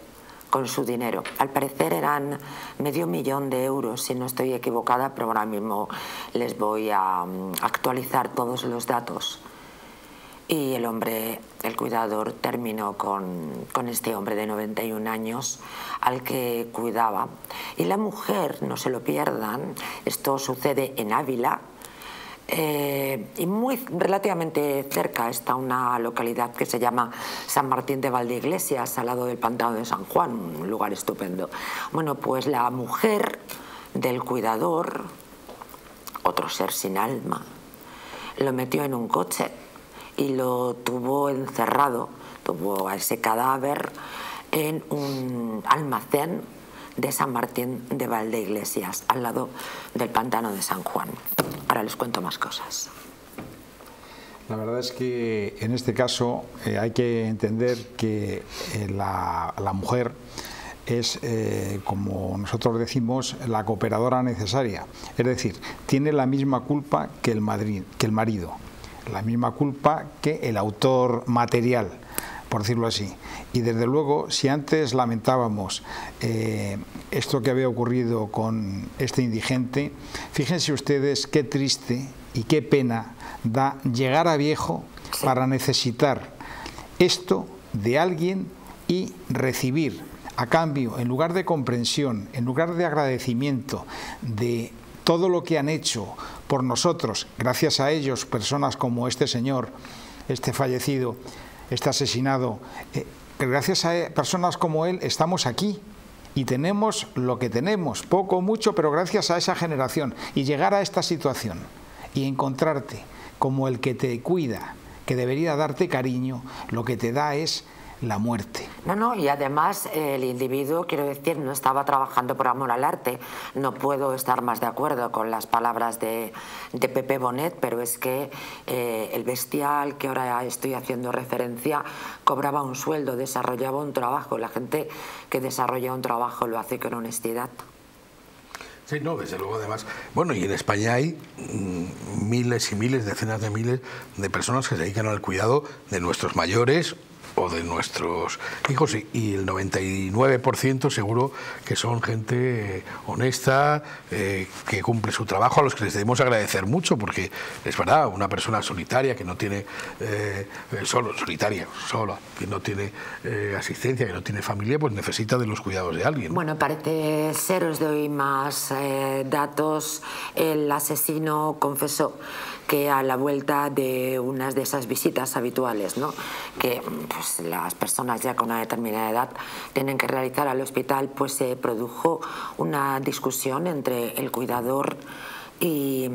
con su dinero. Al parecer eran medio millón de euros, si no estoy equivocada, pero ahora mismo les voy a mm, actualizar todos los datos. Y el hombre, el cuidador, terminó con, con, este hombre de 91 años al que cuidaba. Y la mujer, no se lo pierdan, esto sucede en Ávila, eh, y muy relativamente cerca está una localidad que se llama San Martín de Valdeiglesias, al lado del pantano de San Juan, un lugar estupendo. Bueno, pues la mujer del cuidador, otro ser sin alma, lo metió en un coche y lo tuvo encerrado, tuvo a ese cadáver en un almacén de San Martín de Valdeiglesias, al lado del pantano de San Juan. Ahora les cuento más cosas. La verdad es que en este caso eh, hay que entender que eh, la, mujer es, eh, como nosotros decimos, la cooperadora necesaria. Es decir, tiene la misma culpa que el, que el marido, la misma culpa que el autor material por decirlo así. Y desde luego, si antes lamentábamos eh, esto que había ocurrido con este indigente, fíjense ustedes qué triste y qué pena da llegar a viejo para necesitar esto de alguien y recibir a cambio, en lugar de comprensión, en lugar de agradecimiento, de todo lo que han hecho por nosotros, gracias a ellos, personas como este señor, este fallecido, este asesinado. Eh, gracias a personas como él estamos aquí y tenemos lo que tenemos, poco o mucho, pero gracias a esa generación. Y llegar a esta situación y encontrarte como el que te cuida, que debería darte cariño, lo que te da es la muerte. No, no, y además el individuo, quiero decir, no estaba trabajando por amor al arte. No puedo estar más de acuerdo con las palabras de, Pepe Bonet, pero es que eh, el bestial que ahora estoy haciendo referencia cobraba un sueldo, desarrollaba un trabajo. La gente que desarrolla un trabajo lo hace con honestidad. Sí, no, desde luego además. Bueno, y en España hay mm, miles y miles, decenas de miles de personas que se dedican al cuidado de nuestros mayores o de nuestros hijos y, el 99% seguro que son gente honesta, eh, que cumple su trabajo, a los que les debemos agradecer mucho, porque es verdad, una persona solitaria que no tiene, eh, solo, solitaria, sola, que no tiene eh, asistencia, que no tiene familia, pues necesita de los cuidados de alguien. Bueno, parece ser, os doy más datos, el asesino confesó que a la vuelta de unas de esas visitas habituales, que pues, las personas ya con una determinada edad tienen que realizar al hospital, pues se produjo una discusión entre el cuidador Y,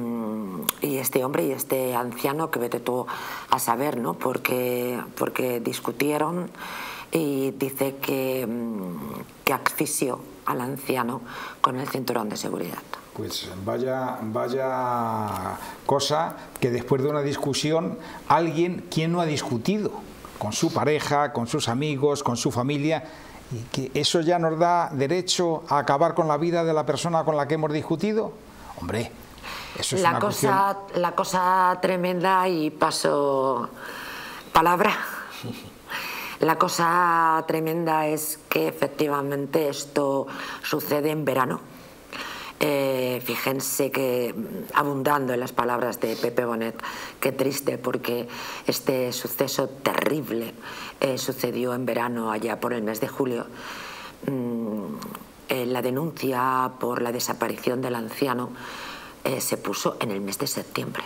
y, este hombre y este anciano, que vete tú a saber, ¿no? Porque, porque discutieron y dice que, que al anciano con el cinturón de seguridad. Pues vaya, vaya cosa que después de una discusión, alguien, ¿quién no ha discutido? Con su pareja, con sus amigos, con su familia, y que eso ya nos da derecho a acabar con la vida de la persona con la que hemos discutido. Hombre, eso es la una cosa, cuestión... La cosa tremenda, y paso palabra. La cosa tremenda es que efectivamente esto sucede en verano eh, fíjense que, mm, abundando en las palabras de Pepe Bonet, qué triste porque este suceso terrible eh, sucedió en verano, allá por el mes de julio. Mm, eh, la denuncia por la desaparición del anciano se puso en el mes de septiembre.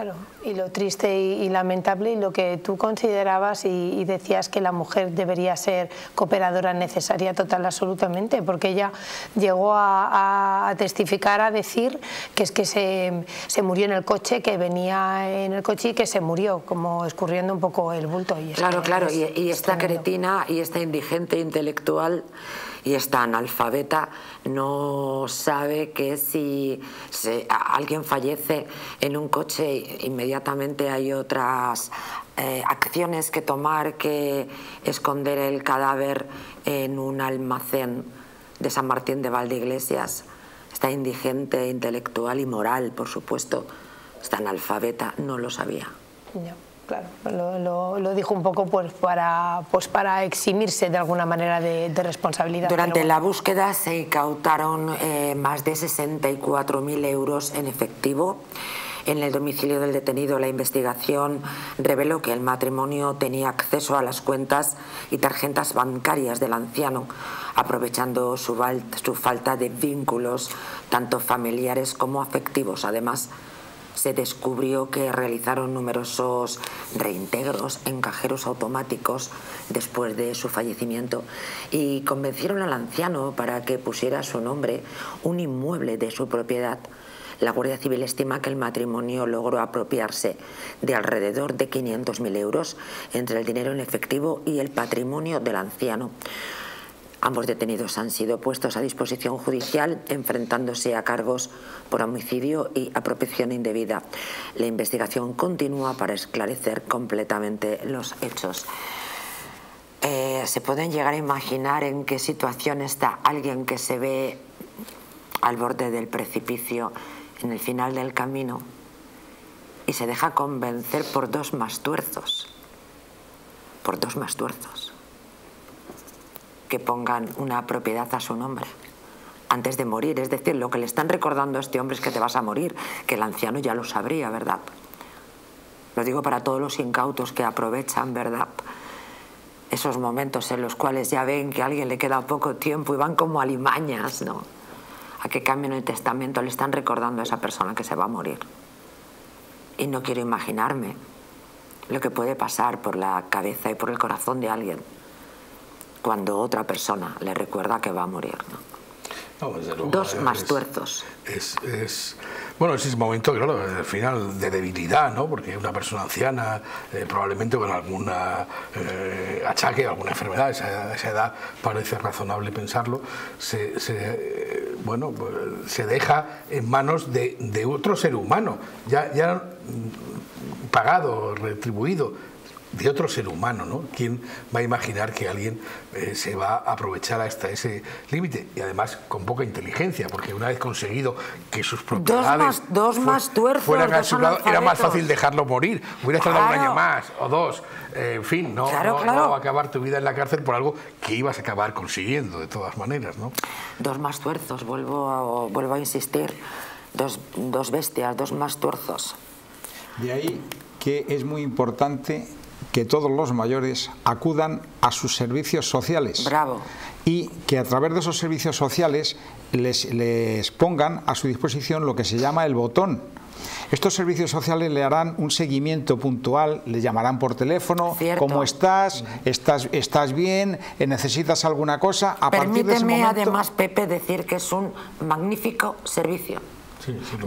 Claro, y lo triste y, lamentable y lo que tú considerabas y, decías que la mujer debería ser cooperadora necesaria total absolutamente, porque ella llegó a, testificar, a decir que es que se, se, murió en el coche, que venía en el coche y que se murió, como escurriendo un poco el bulto. Y claro, claro, y, esta cretina y esta indigente intelectual y esta analfabeta no sabe que si alguien fallece en un coche inmediatamente hay otras eh, acciones que tomar que esconder el cadáver en un almacén de San Martín de Valdeiglesias. Esta indigente intelectual y moral, por supuesto, esta analfabeta no lo sabía. Claro, lo, dijo un poco pues, para, pues, para eximirse de alguna manera de, responsabilidad. Durante la búsqueda se incautaron eh, más de 64.000 euros en efectivo. En el domicilio del detenido la investigación reveló que el matrimonio tenía acceso a las cuentas y tarjetas bancarias del anciano, aprovechando su, su falta de vínculos, tanto familiares como afectivos. Además, se descubrió que realizaron numerosos reintegros en cajeros automáticos después de su fallecimiento y convencieron al anciano para que pusiera a su nombre un inmueble de su propiedad. La Guardia Civil estima que el matrimonio logró apropiarse de alrededor de 500.000 euros entre el dinero en efectivo y el patrimonio del anciano. Ambos detenidos han sido puestos a disposición judicial enfrentándose a cargos por homicidio y apropiación indebida. La investigación continúa para esclarecer completamente los hechos. Eh, ¿Se pueden llegar a imaginar en qué situación está alguien que se ve al borde del precipicio, en el final del camino, y se deja convencer por dos más tuerzos? Por dos más tuerzos que pongan una propiedad a su nombre antes de morir. Es decir, lo que le están recordando a este hombre es que te vas a morir, que el anciano ya lo sabría, ¿verdad? Lo digo para todos los incautos que aprovechan, ¿verdad? Esos momentos en los cuales ya ven que a alguien le queda poco tiempo y van como alimañas, ¿no? A que cambien el testamento le están recordando a esa persona que se va a morir. Y no quiero imaginarme lo que puede pasar por la cabeza y por el corazón de alguien cuando otra persona le recuerda que va a morir. Dos más tuerzos. Es, bueno, ese es un momento, claro, al final de debilidad, ¿no? Porque una persona anciana, eh, probablemente con alguna eh, achaque, alguna enfermedad, a esa, edad parece razonable pensarlo, se, eh, bueno, pues, se deja en manos de, de, otro ser humano, ya, ya pagado, retribuido de otro ser humano, ¿no? ¿Quién va a imaginar que alguien eh, se va a aprovechar hasta ese límite? Y además con poca inteligencia, porque una vez conseguido que sus propiedades dos más, tuerzos, fueran a su lado, era más fácil dejarlo morir. Hubiera tardado un año más o dos. Eh, en fin, no, no, acabar tu vida en la cárcel por algo que ibas a acabar consiguiendo de todas maneras, ¿no? Dos más tuerzos, vuelvo a, vuelvo a insistir. Dos, dos bestias, dos más tuerzos. De ahí que es muy importante que todos los mayores acudan a sus servicios sociales. Bravo. Y que a través de esos servicios sociales les, les pongan a su disposición lo que se llama el botón. Estos servicios sociales le harán un seguimiento puntual, le llamarán por teléfono, ¿cómo estás? ¿Estás, estás bien? ¿Necesitas alguna cosa? A Permíteme además, Pepe, decir que es un magnífico servicio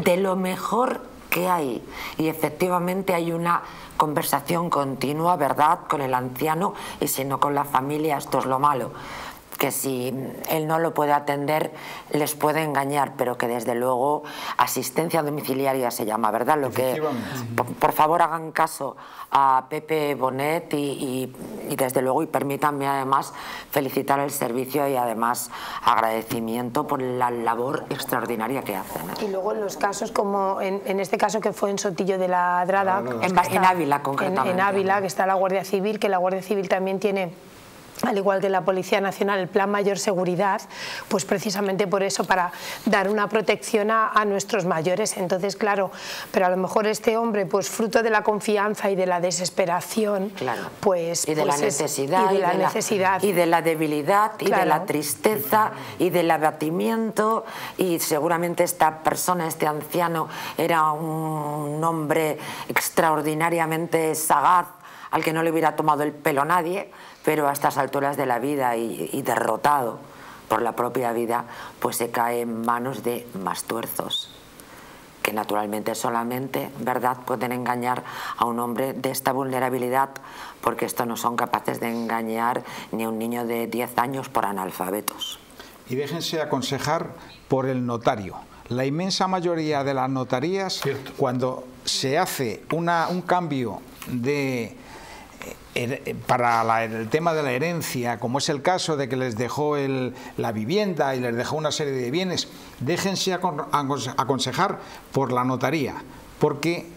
de lo mejor que hay. Y efectivamente hay una conversación continua, ¿verdad?, con el anciano y si no con la familia, esto es lo malo que si él no lo puede atender les puede engañar, pero que desde luego asistencia domiciliaria se llama, ¿verdad? Lo que por, favor hagan caso a Pepe Bonet y, desde luego y permítanme además felicitar el servicio y además agradecimiento por la labor extraordinaria que hacen. Y luego en los casos como en, este caso que fue en Sotillo de la Drada, en, Ávila concretamente. en Ávila, que está la Guardia Civil, que la Guardia Civil también tiene al igual que la Policía Nacional, el Plan Mayor Seguridad, pues precisamente por eso, para dar una protección a, nuestros mayores. Entonces, claro, pero a lo mejor este hombre, pues fruto de la confianza y de la desesperación, pues... Y de la pues necesidad. y de la, necesidad. y de la debilidad, y de la tristeza, y del abatimiento, y seguramente esta persona, este anciano, era un hombre extraordinariamente sagaz, al que no le hubiera tomado el pelo nadie, pero a estas alturas de la vida y, derrotado por la propia vida, pues se cae en manos de más tuerzos que naturalmente solamente, ¿verdad?, pueden engañar a un hombre de esta vulnerabilidad, porque esto no son capaces de engañar ni a un niño de 10 años por analfabetos. Y déjense aconsejar por el notario. La inmensa mayoría de las notarías, cuando se hace una, un cambio de para el tema de la herencia, como es el caso de que les dejó la vivienda y les dejó una serie de bienes, déjense aconsejar por la notaría, porque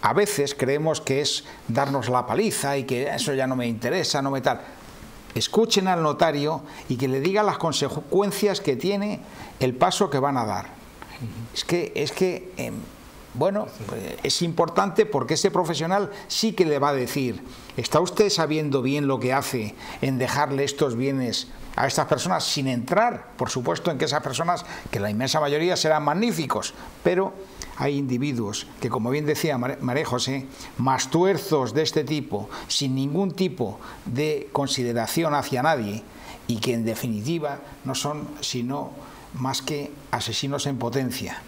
a veces creemos que es darnos la paliza y que eso ya no me interesa, no me tal. Escuchen al notario y que le diga las consecuencias que tiene el paso que van a dar. Es que, es que em, bueno, pues, es importante porque ese profesional sí que le va a decir, ¿está usted sabiendo bien lo que hace en dejarle estos bienes a estas personas sin entrar, por supuesto, en que esas personas, que la inmensa mayoría serán magníficos, pero hay individuos que, como bien decía María José, más tuerzos de este tipo, sin ningún tipo de consideración hacia nadie, y que en definitiva no son sino más que asesinos en potencia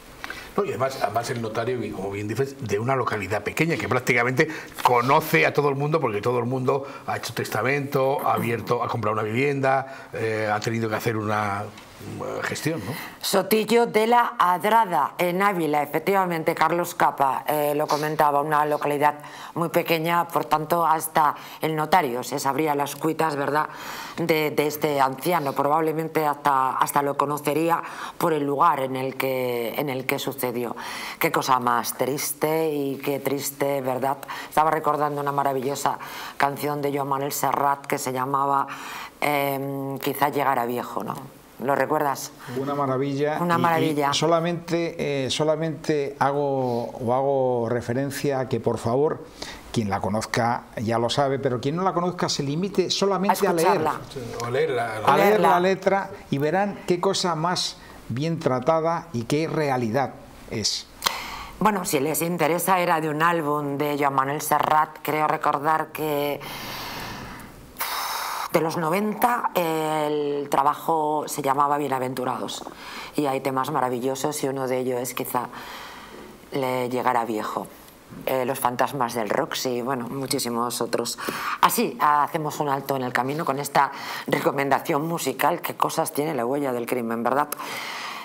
y además, además el notario, como bien dices, de una localidad pequeña que prácticamente conoce a todo el mundo porque todo el mundo ha hecho testamento, ha abierto, ha comprado una vivienda, eh, ha tenido que hacer una gestión, ¿no? Sotillo de la Adrada, en Ávila, efectivamente, Carlos Capa eh, lo comentaba, una localidad muy pequeña, por tanto, hasta el notario se sabría las cuitas, ¿verdad?, de, este anciano, probablemente hasta, hasta lo conocería por el lugar en el, que, en el que sucedió. Qué cosa más triste y qué triste, ¿verdad? Estaba recordando una maravillosa canción de Joan Manuel Serrat que se llamaba eh, Quizá llegara viejo, ¿no? ¿Lo recuerdas? Una maravilla. Una maravilla. solamente, eh, solamente hago, o hago referencia a que, por favor, quien la conozca ya lo sabe, pero quien no la conozca se limite solamente a, leer. A leer, la, a leer la letra y verán qué cosa más bien tratada y qué realidad es. Bueno, si les interesa, era de un álbum de Joan Manuel Serrat. Creo recordar que de los 90 el trabajo se llamaba Bienaventurados y hay temas maravillosos y uno de ellos es quizá le llegara viejo. Eh, los fantasmas del Roxy bueno, muchísimos otros. Así hacemos un alto en el camino con esta recomendación musical. ¿Qué cosas tiene la huella del crimen, verdad?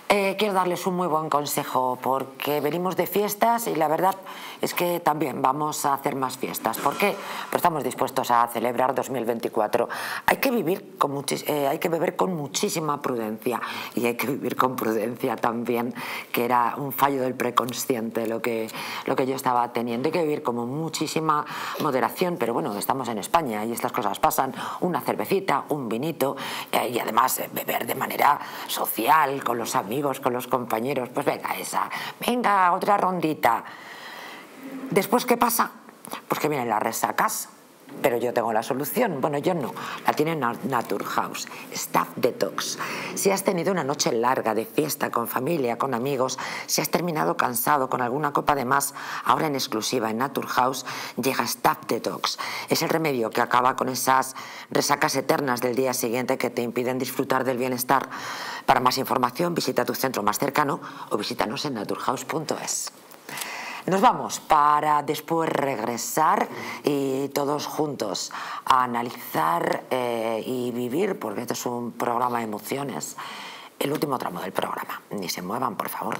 Eh, quiero darles un muy buen consejo porque venimos de fiestas y la verdad es que también vamos a hacer más fiestas. ¿Por qué? Pues estamos dispuestos a celebrar 2024. Hay que vivir con eh, hay que beber con muchísima prudencia y hay que vivir con prudencia también, que era un fallo del preconsciente lo que, lo que yo estaba teniendo. Hay que vivir con muchísima moderación, pero bueno, estamos en España y estas cosas pasan. Una cervecita, un vinito eh, y además beber de manera social con los amigos con los compañeros, pues venga esa, venga otra rondita. Después, ¿qué pasa? Pues que vienen las resacas, pero yo tengo la solución. Bueno, yo no, la tiene Naturhaus, Staff Detox. Si has tenido una noche larga de fiesta con familia, con amigos, si has terminado cansado con alguna copa de más, ahora en exclusiva en Naturhaus llega Staff Detox. Es el remedio que acaba con esas resacas eternas del día siguiente que te impiden disfrutar del bienestar. Para más información visita tu centro más cercano o visítanos en naturhaus.es. Nos vamos para después regresar y todos juntos a analizar eh, y vivir, porque esto es un programa de emociones, el último tramo del programa. Ni se muevan, por favor.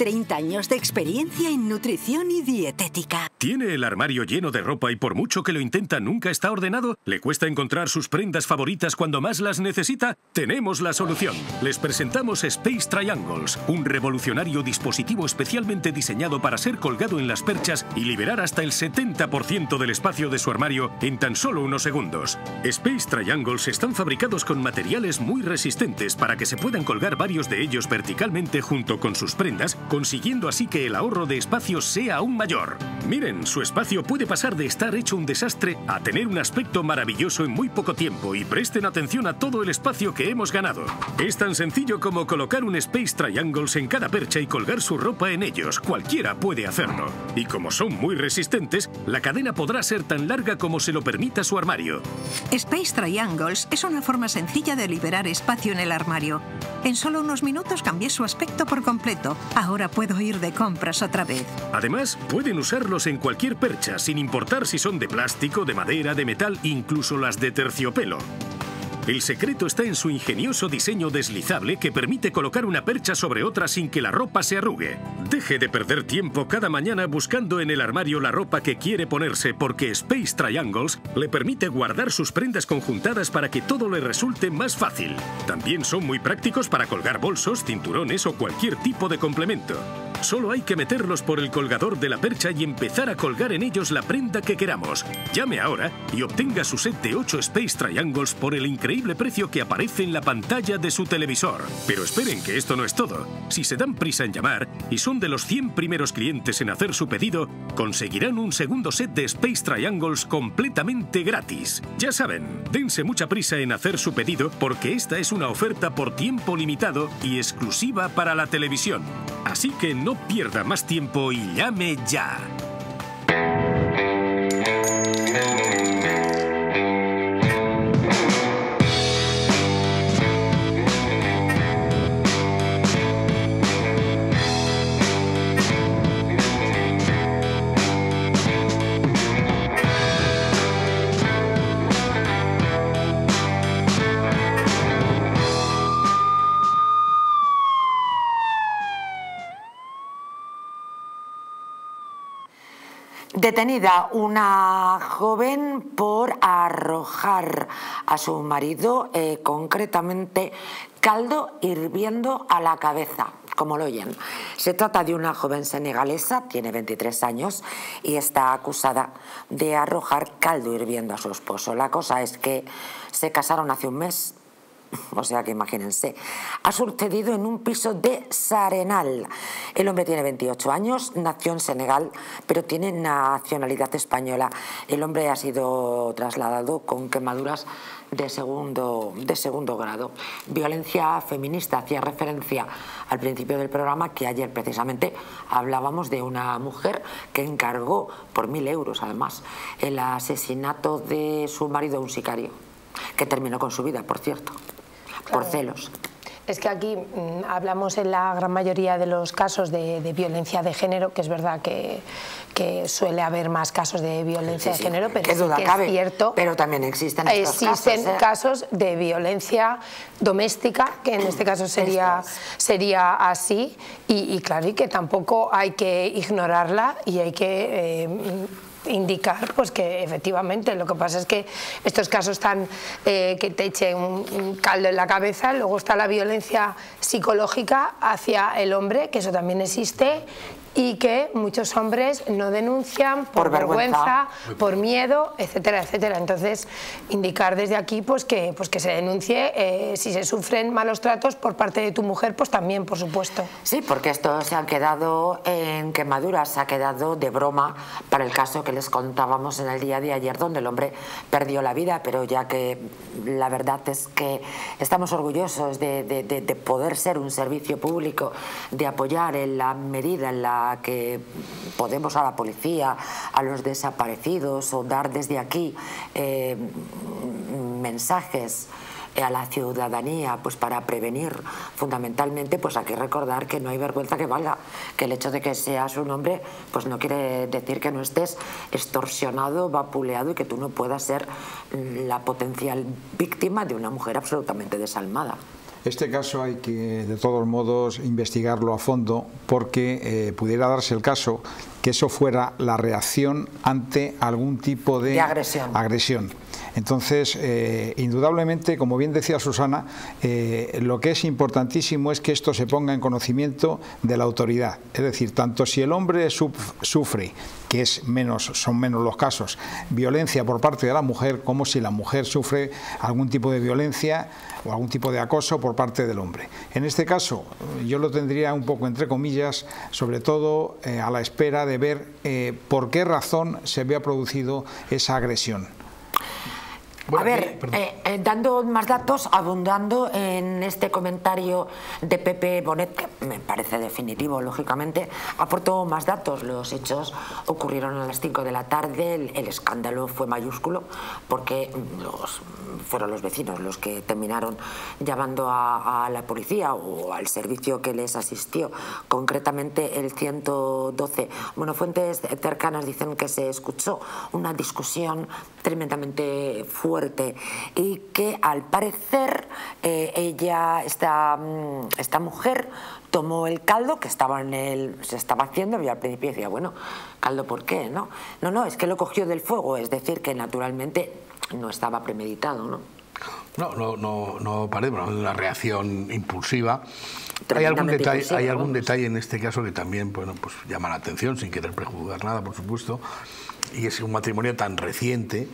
30 años de experiencia en nutrición y dietética. ¿Tiene el armario lleno de ropa y por mucho que lo intenta nunca está ordenado? ¿Le cuesta encontrar sus prendas favoritas cuando más las necesita? Tenemos la solución. Les presentamos Space Triangles, un revolucionario dispositivo especialmente diseñado para ser colgado en las perchas y liberar hasta el 70% del espacio de su armario en tan solo unos segundos. Space Triangles están fabricados con materiales muy resistentes para que se puedan colgar varios de ellos verticalmente junto con sus prendas consiguiendo así que el ahorro de espacio sea aún mayor. Miren, su espacio puede pasar de estar hecho un desastre a tener un aspecto maravilloso en muy poco tiempo y presten atención a todo el espacio que hemos ganado. Es tan sencillo como colocar un Space Triangles en cada percha y colgar su ropa en ellos. Cualquiera puede hacerlo. Y como son muy resistentes, la cadena podrá ser tan larga como se lo permita su armario. Space Triangles es una forma sencilla de liberar espacio en el armario. En solo unos minutos cambié su aspecto por completo. Ahora puedo ir de compras otra vez. Además, pueden usarlos en cualquier percha, sin importar si son de plástico, de madera, de metal, incluso las de terciopelo. El secreto está en su ingenioso diseño deslizable que permite colocar una percha sobre otra sin que la ropa se arrugue. Deje de perder tiempo cada mañana buscando en el armario la ropa que quiere ponerse porque Space Triangles le permite guardar sus prendas conjuntadas para que todo le resulte más fácil. También son muy prácticos para colgar bolsos, cinturones o cualquier tipo de complemento. Solo hay que meterlos por el colgador de la percha y empezar a colgar en ellos la prenda que queramos. Llame ahora y obtenga su set de 8 Space Triangles por el increíble precio que aparece en la pantalla de su televisor. Pero esperen que esto no es todo. Si se dan prisa en llamar y son de los 100 primeros clientes en hacer su pedido, conseguirán un segundo set de Space Triangles completamente gratis. Ya saben, dense mucha prisa en hacer su pedido porque esta es una oferta por tiempo limitado y exclusiva para la televisión. Así que no pierda más tiempo y llame ya. Detenida una joven por arrojar a su marido, eh, concretamente caldo hirviendo a la cabeza, como lo oyen. Se trata de una joven senegalesa, tiene 23 años y está acusada de arrojar caldo hirviendo a su esposo. La cosa es que se casaron hace un mes, o sea que imagínense, ha sucedido en un piso de Sarenal. El hombre tiene 28 años, nació en Senegal, pero tiene nacionalidad española. El hombre ha sido trasladado con quemaduras de segundo, de segundo grado. Violencia feminista hacía referencia al principio del programa que ayer precisamente hablábamos de una mujer que encargó por mil euros además el asesinato de su marido, un sicario, que terminó con su vida, por cierto por celos. Es que aquí mm, hablamos en la gran mayoría de los casos de, violencia de género, que es verdad que, que, suele haber más casos de violencia de género, pero es cierto. Pero también existen estos Existen casos, ¿eh? casos, de violencia doméstica, que en este caso sería, sería así, y, claro, y que tampoco hay que ignorarla y hay que... Eh, indicar pues que efectivamente lo que pasa es que estos casos están eh, que te eche un, caldo en la cabeza, luego está la violencia psicológica hacia el hombre, que eso también existe y que muchos hombres no denuncian por, vergüenza, por miedo, etcétera, etcétera. Entonces, indicar desde aquí pues que, pues que se denuncie eh, si se sufren malos tratos por parte de tu mujer, pues también, por supuesto. Sí, porque esto se ha quedado en quemaduras, se ha quedado de broma para el caso que les contábamos en el día de ayer, donde el hombre perdió la vida, pero ya que la verdad es que estamos orgullosos de, de poder ser un servicio público, de apoyar en la medida, en la que podemos a la policía, a los desaparecidos o dar desde aquí eh, mensajes a la ciudadanía pues para prevenir fundamentalmente pues hay que recordar que no hay vergüenza que valga que el hecho de que seas un hombre pues no quiere decir que no estés extorsionado vapuleado y que tú no puedas ser la potencial víctima de una mujer absolutamente desalmada este caso hay que, de todos modos, investigarlo a fondo porque eh, pudiera darse el caso que eso fuera la reacción ante algún tipo de, agresión. Entonces, eh, indudablemente, como bien decía Susana, eh, lo que es importantísimo es que esto se ponga en conocimiento de la autoridad. Es decir, tanto si el hombre sufre, que es menos, son menos los casos, violencia por parte de la mujer, como si la mujer sufre algún tipo de violencia o algún tipo de acoso por parte del hombre. En este caso, yo lo tendría un poco entre comillas, sobre todo eh, a la espera de ver por qué razón se había producido esa agresión a ver, eh, eh, dando más datos, abundando en este comentario de Pepe Bonet, que me parece definitivo, lógicamente, aporto más datos. Los hechos ocurrieron a las 5 de la tarde, el, escándalo fue mayúsculo porque los, fueron los vecinos los que terminaron llamando a, la policía o al servicio que les asistió, concretamente el 112. Bueno, fuentes cercanas dicen que se escuchó una discusión tremendamente fuerte y que al parecer eh, ella, esta, mm, esta mujer, tomó el caldo que estaba en el, se estaba haciendo y al principio decía, bueno, caldo ¿por qué? No, no, no es que lo cogió del fuego, es decir, que naturalmente no estaba premeditado, ¿no? No, no, no, no parece, una reacción impulsiva. Hay algún, detalle, hay algún detalle en este caso que también bueno, pues llama la atención, sin querer prejuzgar nada, por supuesto, y es un matrimonio tan reciente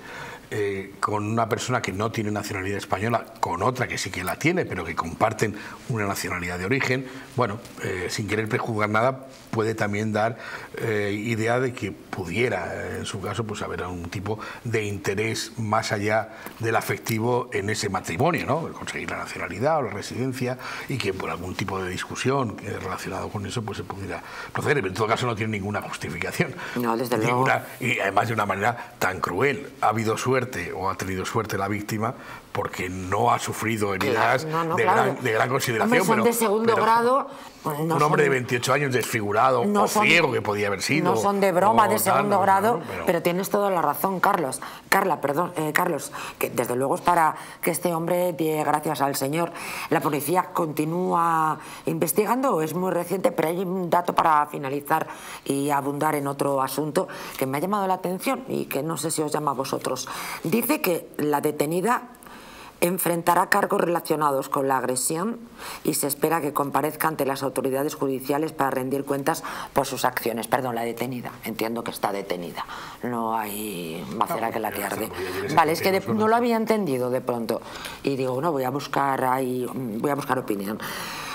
eh, con una persona que no tiene nacionalidad española, con otra que sí que la tiene, pero que comparten una nacionalidad de origen, bueno, eh, sin querer prejuzgar nada, puede también dar eh, idea de que pudiera, en su caso, pues haber algún tipo de interés más allá del afectivo en ese matrimonio, ¿no? Conseguir la nacionalidad o la residencia y que por algún tipo de discusión relacionado con eso, pues se pudiera proceder. Pero en todo caso no tiene ninguna justificación. No, desde luego. Y además de una manera tan cruel. Ha habido suerte o ha tenido suerte la víctima porque no ha sufrido heridas Claro, no, no, de, claro. gran, de gran consideración. Hombre, son de segundo pero grado. pues no un hombre de son- 28 años desfigurado no o son- ciego que podía haber sido. No son de broma, de segundo grado, pero... tienes toda la razón, Carlos. Carla, perdón, eh, Carlos, que desde luego es para que este hombre dé gracias al Señor. La policía continúa investigando, es muy reciente, pero hay un dato para finalizar y abundar en otro asunto que me ha llamado la atención y que no sé si os llama a vosotros. Dice que la detenida enfrentará cargos relacionados con la agresión y se espera que comparezca ante las autoridades judiciales para rendir cuentas por sus acciones. Perdón, la detenida. Entiendo que está detenida. No hay macera que la que arde. Vale, es que de- no lo había entendido de pronto. Y digo, no, voy a buscar ahí, voy a buscar opinión.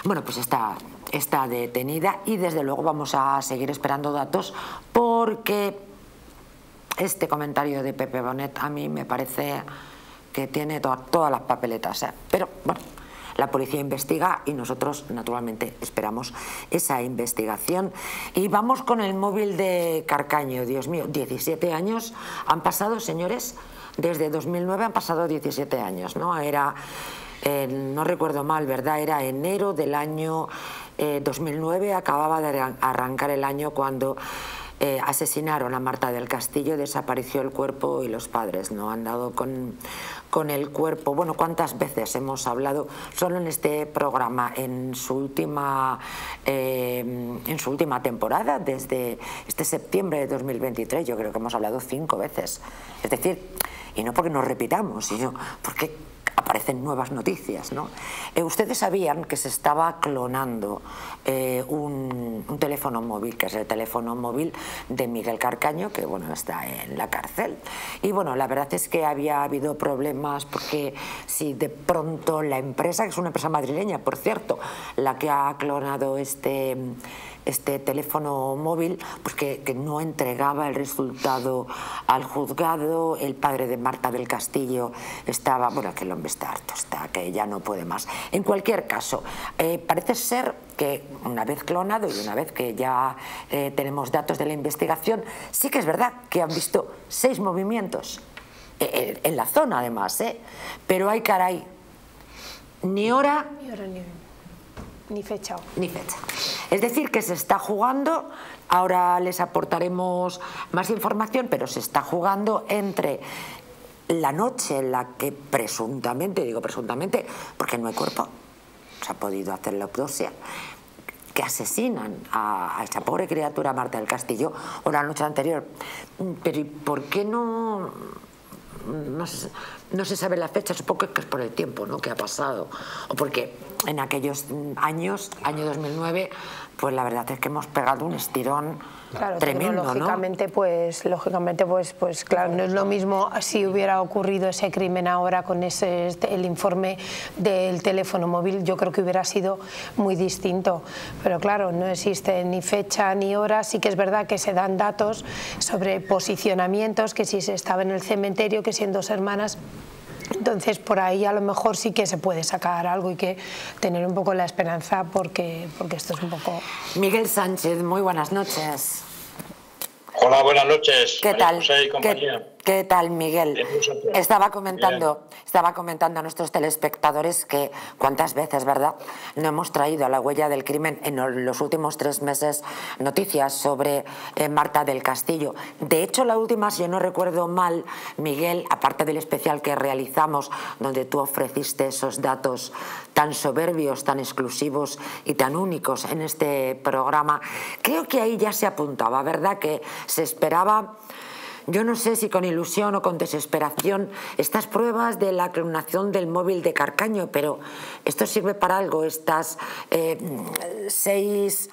Bueno, pues está, está detenida y desde luego vamos a seguir esperando datos porque este comentario de Pepe Bonet a mí me parece que tiene to- todas las papeletas. Pero bueno, la policía investiga y nosotros naturalmente esperamos esa investigación. Y vamos con el móvil de Carcaño. Dios mío, 17 años han pasado, señores. Desde 2009 han pasado 17 años, ¿no? Era, eh, no recuerdo mal, ¿verdad? Era enero del año eh, 2009, acababa de arran- arrancar el año cuando eh, asesinaron a Marta del Castillo, desapareció el cuerpo y los padres no han dado con, con el cuerpo. Bueno, ¿cuántas veces hemos hablado solo en este programa, en su última, eh, en su última temporada, desde este septiembre de 2023? Yo creo que hemos hablado cinco veces. Es decir, y no porque nos repitamos, sino porque aparecen nuevas noticias. ¿no? Eh, Ustedes sabían que se estaba clonando eh, un, un teléfono móvil, que es el teléfono móvil de Miguel Carcaño, que bueno, está en la cárcel. Y bueno, la verdad es que había habido problemas porque si de pronto la empresa, que es una empresa madrileña, por cierto, la que ha clonado este este teléfono móvil pues que, no entregaba el resultado al juzgado. El padre de Marta del Castillo estaba bueno que el hombre está harto está que ya no puede más. En cualquier caso eh, parece ser que una vez clonado y una vez que ya eh, tenemos datos de la investigación sí que es verdad que han visto seis movimientos eh, en la zona además ¿eh? pero hay caray ni hora Ni hora ni, ni fecha. ni fecha. Es decir, que se está jugando, ahora les aportaremos más información, pero se está jugando entre la noche en la que presuntamente, digo presuntamente, porque no hay cuerpo, se ha podido hacer la autopsia, que asesinan a, esa pobre criatura Marta del Castillo, o la noche anterior. Pero ¿y por qué no no se, no se sabe la fecha, supongo que es por el tiempo ¿no? que ha pasado, o porque en aquellos años, año 2009, pues la verdad es que hemos pegado un estirón Claro, tremendo, ¿no? lógicamente, pues, lógicamente, pues, pues, claro, no es lo mismo si hubiera ocurrido ese crimen ahora con ese, este, el informe del teléfono móvil, yo creo que hubiera sido muy distinto. Pero claro, no existe ni fecha ni hora. Sí que es verdad que se dan datos sobre posicionamientos, que si se estaba en el cementerio, que si en dos hermanas. Entonces, por ahí a lo mejor sí que se puede sacar algo y que tener un poco la esperanza porque, porque esto es un poco... Miguel Sánchez, muy buenas noches. Hola, buenas noches. ¿Qué María tal? José y compañía. ¿Qué, qué tal, Miguel? Estaba comentando, estaba comentando a nuestros telespectadores que cuántas veces, ¿verdad? No hemos traído a la huella del crimen en los últimos tres meses noticias sobre eh, Marta del Castillo. De hecho, la última, si yo no recuerdo mal, Miguel, aparte del especial que realizamos, donde tú ofreciste esos datos tan soberbios, tan exclusivos y tan únicos en este programa, creo que ahí ya se apuntaba, ¿verdad? Que se esperaba yo no sé si con ilusión o con desesperación estas pruebas de la clonación del móvil de Carcaño, pero esto sirve para algo, estas eh, seis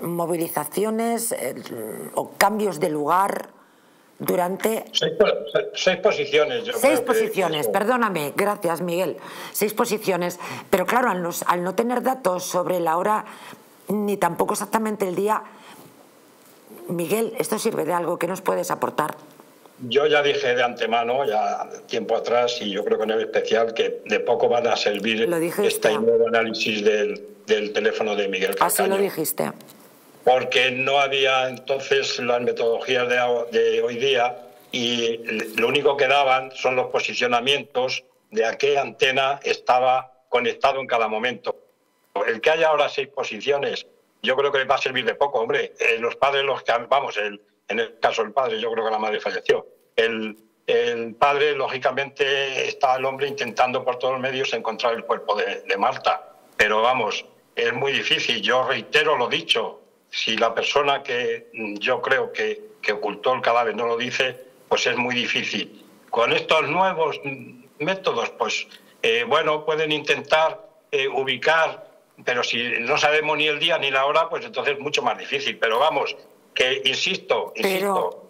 movilizaciones eh, o cambios de lugar durante Seis, po- se- seis posiciones. yo Seis creo que- posiciones, perdóname, gracias Miguel. Seis posiciones, pero claro, al, al no tener datos sobre la hora ni tampoco exactamente el día, Miguel, esto sirve de algo que nos puedes aportar. Yo ya dije de antemano, ya tiempo atrás, y yo creo que en el especial, que de poco van a servir este nuevo análisis del, del teléfono de Miguel Así Calcaño. lo dijiste. Porque no había entonces las metodologías de, de hoy día y lo único que daban son los posicionamientos de a qué antena estaba conectado en cada momento. El que haya ahora seis posiciones, yo creo que va a servir de poco, hombre. Eh, los padres, los que, vamos, el, en el caso del padre, yo creo que la madre falleció. El, el padre, lógicamente, está el hombre intentando por todos los medios encontrar el cuerpo de, de Marta. Pero vamos, es muy difícil. Yo reitero lo dicho. Si la persona que yo creo que, que ocultó el cadáver no lo dice, pues es muy difícil. Con estos nuevos métodos, pues eh, bueno, pueden intentar eh, ubicar, pero si no sabemos ni el día ni la hora, pues entonces es mucho más difícil. Pero vamos, que insisto, insisto,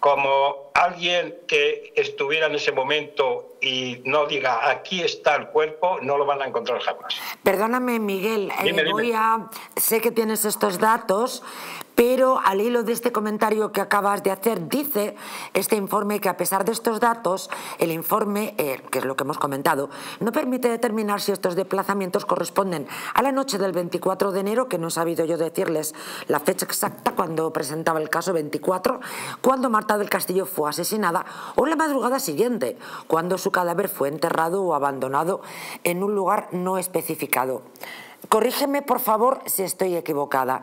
como alguien que estuviera en ese momento y no diga aquí está el cuerpo, no lo van a encontrar jamás. Perdóname, Miguel, eh, voy a sé que tienes estos datos, pero al hilo de este comentario que acabas de hacer, dice este informe que a pesar de estos datos, el informe, eh, que es lo que hemos comentado, no permite determinar si estos desplazamientos corresponden a la noche del 24 de enero, que no he sabido yo decirles la fecha exacta cuando presentaba el caso 24, cuando Marta del Castillo fue asesinada, o la madrugada siguiente, cuando su cadáver fue enterrado o abandonado en un lugar no especificado. Corrígeme, por favor, si estoy equivocada.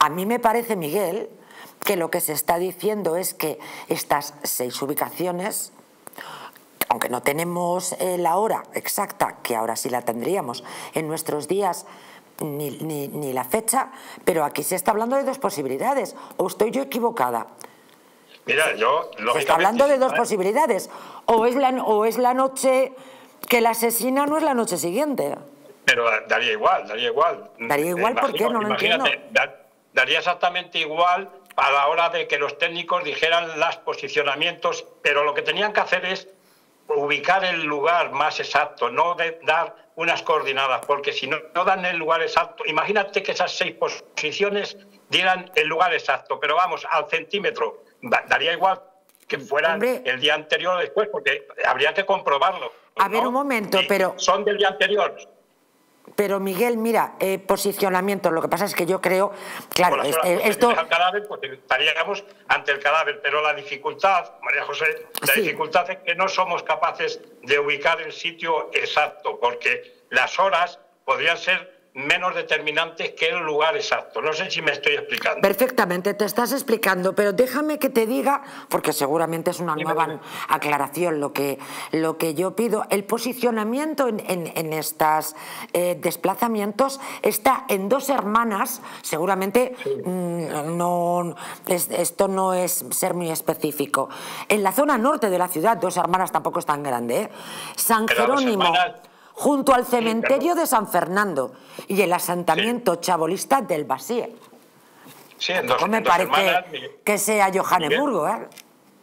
A mí me parece, Miguel, que lo que se está diciendo es que estas seis ubicaciones, aunque no tenemos eh, la hora exacta, que ahora sí la tendríamos en nuestros días, ni, ni, la fecha, pero aquí se está hablando de dos posibilidades. ¿O estoy yo equivocada? Mira, yo... Se está hablando de dos posibilidades. O es, la, o es la noche que la asesina, no es la noche siguiente. Pero daría igual, daría igual. Daría igual, ¿por qué? No lo entiendo daría exactamente igual a la hora de que los técnicos dijeran los posicionamientos, pero lo que tenían que hacer es ubicar el lugar más exacto, no de dar unas coordenadas, porque si no, no dan el lugar exacto, imagínate que esas seis posiciones dieran el lugar exacto, pero vamos, al centímetro, daría igual que fueran el día anterior o después, porque habría que comprobarlo. A ver, un momento, pero... Son del día anterior, pero Miguel, mira, eh, posicionamiento, lo que pasa es que yo creo, claro, bueno, esto... El cadáver, pues estaríamos ante el cadáver, pero la dificultad, María José, la dificultad es que no somos capaces de ubicar el sitio exacto, porque las horas podrían ser menos determinantes que el lugar exacto. No sé si me estoy explicando. Perfectamente, te estás explicando, pero déjame que te diga, porque seguramente es una nueva aclaración lo que, lo que yo pido, el posicionamiento en, en, estos eh, desplazamientos está en dos hermanas, seguramente mm, no, esto no es ser muy específico. En la zona norte de la ciudad, dos hermanas tampoco es tan grande, ¿eh? San Jerónimo junto al cementerio de San Fernando y el asentamiento chabolista del Basíe. Sí, en dos, me parece que sea Johannesburgo, ¿eh?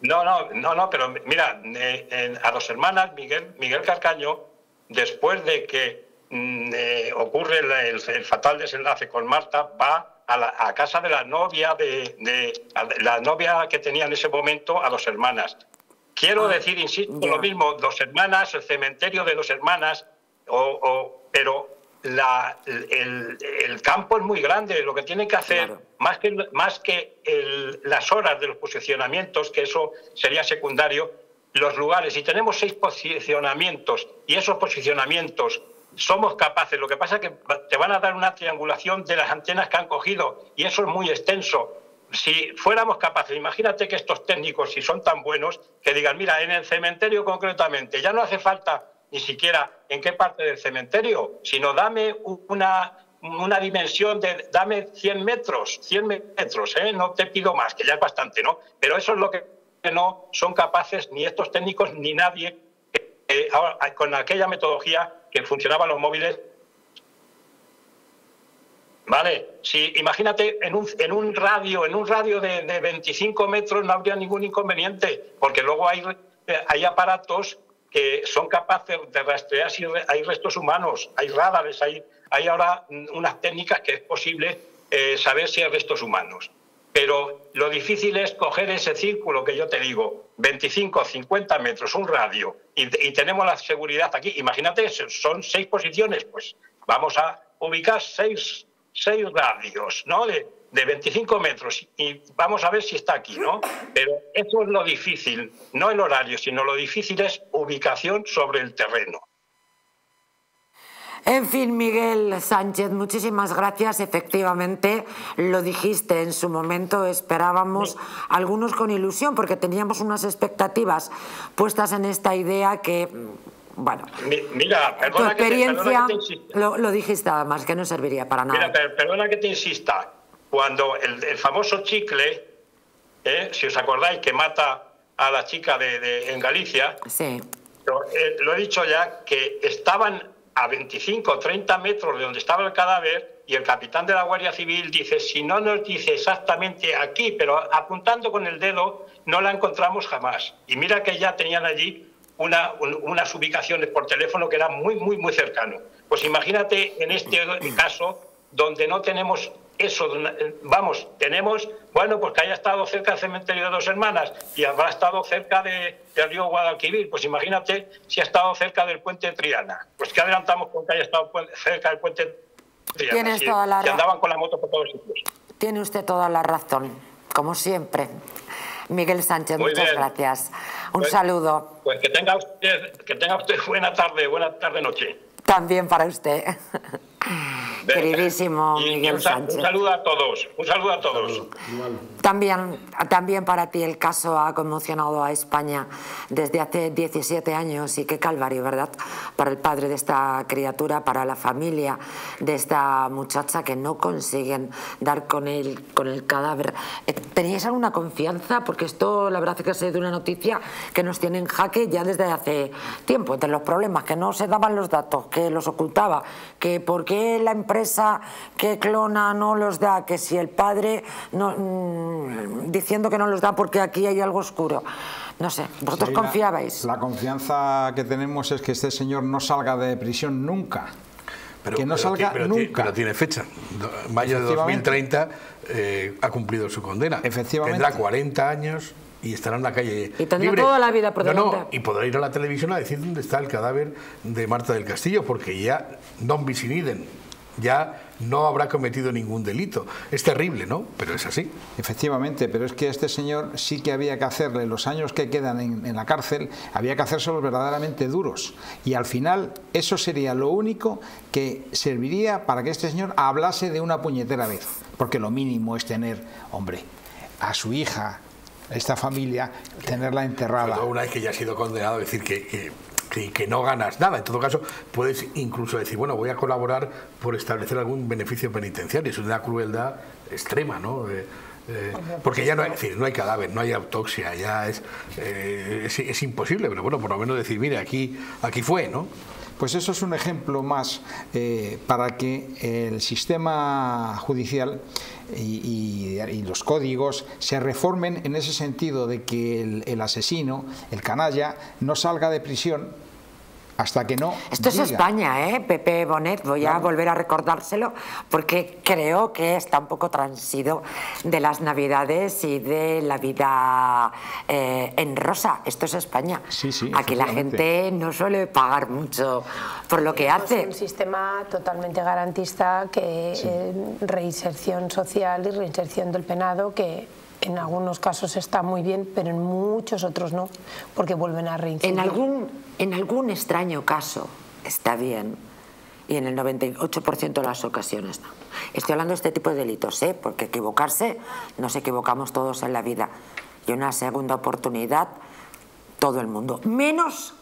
No, no, no, no, pero mira, a dos hermanas, Miguel, Miguel Carcaño, después de que mm, eh, ocurre el, fatal desenlace con Marta, va a, la, casa de la novia de, la novia que tenía en ese momento a dos hermanas. Quiero ah, decir, insisto, lo mismo, dos hermanas, el cementerio de dos hermanas, o, pero la, el, campo es muy grande. Lo que tiene que hacer, más que, más que las horas de los posicionamientos, que eso sería secundario, los lugares. Si tenemos seis posicionamientos y esos posicionamientos somos capaces, lo que pasa es que te van a dar una triangulación de las antenas que han cogido y eso es muy extenso. Si fuéramos capaces, imagínate que estos técnicos, si son tan buenos, que digan, mira, en el cementerio concretamente, ya no hace falta ni siquiera en qué parte del cementerio, sino dame una, una dimensión de, dame 100 metros, 100 metros, ¿eh? no te pido más, que ya es bastante, ¿no? Pero eso es lo que no son capaces ni estos técnicos ni nadie eh, con aquella metodología que funcionaban los móviles. Vale, si imagínate en un, en un radio, en un radio de, de 25 metros no habría ningún inconveniente, porque luego hay, hay aparatos son capaces de rastrear si hay restos humanos, hay radares, hay, hay ahora unas técnicas que es posible eh, saber si hay restos humanos. Pero lo difícil es coger ese círculo que yo te digo, 25, 50 metros, un radio, y, tenemos la seguridad aquí. Imagínate, son seis posiciones, pues vamos a ubicar seis, seis radios, ¿no? De 25 metros y vamos a ver si está aquí, ¿no? Pero eso es lo difícil, no el horario, sino lo difícil es ubicación sobre el terreno. En fin, Miguel Sánchez, muchísimas gracias. Efectivamente, lo dijiste en su momento, esperábamos algunos con ilusión porque teníamos unas expectativas puestas en esta idea que bueno, mira, tu experiencia lo, dijiste además, que no serviría para nada. Mira, perdona que te insista. Cuando el, famoso chicle, ¿eh? si os acordáis, que mata a la chica de, en Galicia, sí. Eh, lo he dicho ya, que estaban a 25 o 30 metros de donde estaba el cadáver y el capitán de la Guardia Civil dice, si no nos dice exactamente aquí, pero apuntando con el dedo, no la encontramos jamás. Y mira que ya tenían allí una, unas ubicaciones por teléfono que eran muy, muy, muy cercanos. Pues imagínate en este caso donde no tenemos eso, vamos, tenemos, bueno, pues que haya estado cerca del cementerio de dos hermanas y habrá estado cerca de, del río Guadalquivir, pues imagínate si ha estado cerca del puente Triana. Pues que adelantamos con que haya estado cerca del puente Triana. Tienes toda la si andaban con la moto por todos sitios. Tiene usted toda la razón, como siempre. Miguel Sánchez, muchas gracias. Un pues, saludo. Pues que tenga usted, que tenga usted buena tarde, buena tarde noche. También para usted. Queridísimo Miguel Sánchez. Un saludo a todos, un saludo a todos. También, también para ti el caso ha conmocionado a España desde hace 17 años y qué calvario, ¿verdad? Para el padre de esta criatura, para la familia de esta muchacha que no consiguen dar con el, con el cadáver. Eh, ¿Teníais alguna confianza? Porque esto, la verdad es que ha sido una noticia que nos tiene en jaque ya desde hace tiempo, entre los problemas, que no se daban los datos, que los ocultaba, que por qué la empresa que clona no los da, que si el padre no, mm, diciendo que no los da porque aquí hay algo oscuro. No sé, ¿vosotros confiabais? La, confianza que tenemos es que este señor no salga de prisión nunca. Pero, que no salga nunca. Pero tiene fecha. Mayo de 2030 eh, ha cumplido su condena. Efectivamente. Tendrá 40 años y estará en la calle. Y tendrá toda la vida por delante. y podrá ir a la televisión a decir dónde está el cadáver de Marta del Castillo, porque ya non bis ya no habrá cometido ningún delito. Es terrible, ¿no? Pero es así. Efectivamente, pero es que a este señor sí que había que hacerle los años que quedan en, la cárcel, había que hacérselos verdaderamente duros. Y al final eso sería lo único que serviría para que este señor hablase de una puñetera vez. Porque lo mínimo es tener, hombre, a su hija, esta familia, tenerla enterrada. una vez que ya ha sido condenado, decir que que, no ganas nada. En todo caso, puedes incluso decir, bueno, voy a colaborar por establecer algún beneficio penitenciario. Es una crueldad extrema, ¿no? Eh, eh, porque ya no hay, decir, no hay cadáver, no hay autopsia, ya es, eh, es, es, imposible, pero bueno, por lo menos decir, mire, aquí, aquí fue, ¿no? Pues eso es un ejemplo más para que el sistema judicial y, los códigos se reformen en ese sentido de que el asesino, el canalla, no salga de prisión hasta que no. Esto es España, ¿eh? Pepe Bonet, voy a volver a recordárselo porque creo que está un poco transido de las Navidades y de la vida eh, en rosa. Esto es España. Sí, sí, Aquí la gente no suele pagar mucho por lo que hace. Es un sistema totalmente garantista que eh, reinserción social y reinserción del penado que en algunos casos está muy bien, pero en muchos otros no, porque vuelven a reincidir. En algún, en algún extraño caso está bien y en el 98% de las ocasiones no. Estoy hablando de este tipo de delitos, ¿eh? porque equivocarse, nos equivocamos todos en la vida. Y una segunda oportunidad, todo el mundo. Menos,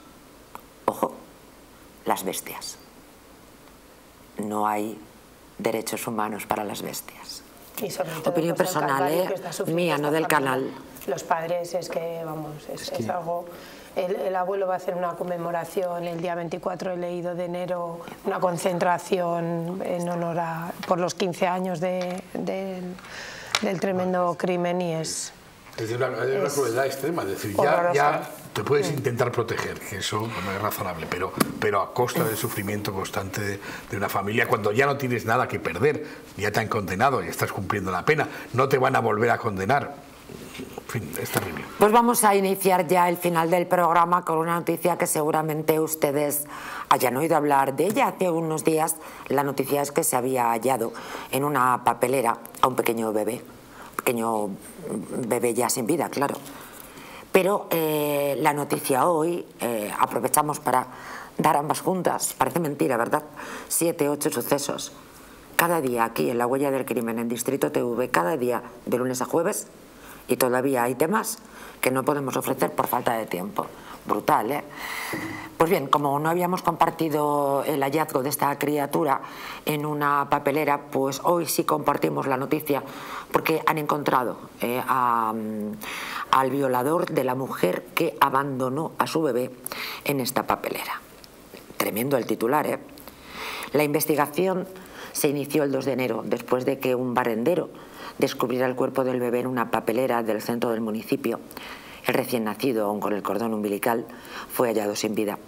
ojo, las bestias. No hay derechos humanos para las bestias. Y sobre todo Opinión pues, personal, ¿eh? mía, no del canal. Los padres es que, vamos, es, algo... El, abuelo va a hacer una conmemoración el día 24, he leído de enero, una concentración en honor a, por los 15 años de, del tremendo crimen y es... Es una, una crueldad extrema, es decir, ya, ya te puedes intentar proteger, eso no es razonable, pero, pero a costa del sufrimiento constante de, una familia, cuando ya no tienes nada que perder, ya te han condenado y estás cumpliendo la pena, no te van a volver a condenar. Pues vamos a iniciar ya el final del programa con una noticia que seguramente ustedes hayan oído hablar de ella hace unos días. La noticia es que se había hallado en una papelera a un pequeño bebé, pequeño bebé ya sin vida, claro. Pero eh, la noticia hoy, eh, aprovechamos para dar ambas juntas, parece mentira, ¿verdad? Siete, ocho sucesos. Cada día aquí en la huella del crimen en Distrito TV, cada día de lunes a jueves, y todavía hay temas que no podemos ofrecer por falta de tiempo. Brutal, ¿eh? Pues bien, como no habíamos compartido el hallazgo de esta criatura en una papelera, pues hoy sí compartimos la noticia porque han encontrado eh, mm, al violador de la mujer que abandonó a su bebé en esta papelera. Tremendo el titular, ¿eh? La investigación se inició el 2 de enero, después de que un barrendero descubriera el cuerpo del bebé en una papelera del centro del municipio. El recién nacido, aún con el cordón umbilical, fue hallado sin vida.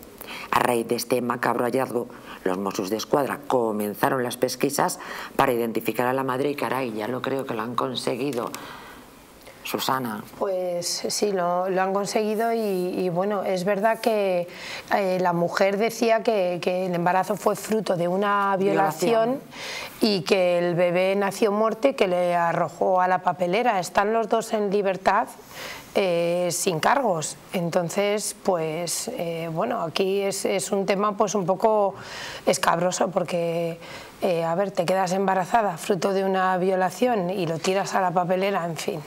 A raíz de este macabro hallazgo, los Mossos de Escuadra comenzaron las pesquisas para identificar a la madre y caray, ya lo creo que lo han conseguido. Susana. Pues sí, lo, han conseguido y, bueno, es verdad que eh, la mujer decía que, el embarazo fue fruto de una violación, y que el bebé nació muerto y que le arrojó a la papelera. Están los dos en libertad. Eh, sin cargos. Entonces, pues eh, bueno, aquí es, es, un tema pues un poco escabroso porque, a ver, te quedas embarazada fruto de una violación y lo tiras a la papelera, en fin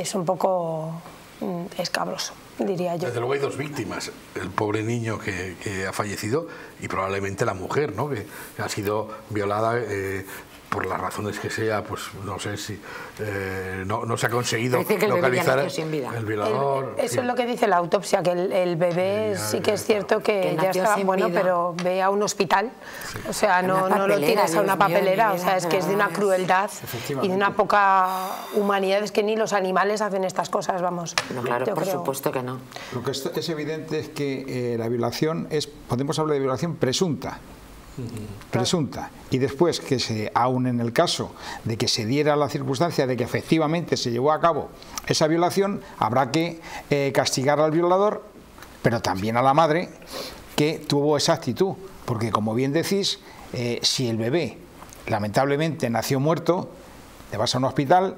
es un poco mm, escabroso, diría yo. Desde luego hay dos víctimas, el pobre niño que, ha fallecido y probablemente la mujer, ¿no? que ha sido violada eh, por las razones que sea, pues no sé si eh, no, se ha conseguido localizar el violador. eso es lo que dice la autopsia, que el, bebé sí, que es cierto que, ya estaba bueno, pero ve a un hospital, o sea, no, no lo tiras a una papelera, o sea, es que es de una crueldad y de una poca humanidad, es que ni los animales hacen estas cosas, vamos. No, claro, por supuesto que no. Lo que es, evidente es que eh, la violación es, podemos hablar de violación presunta, presunta. Y después que se aún en el caso de que se diera la circunstancia de que efectivamente se llevó a cabo esa violación habrá que eh, castigar al violador pero también a la madre que tuvo esa actitud. Porque como bien decís eh, si el bebé lamentablemente nació muerto te vas a un hospital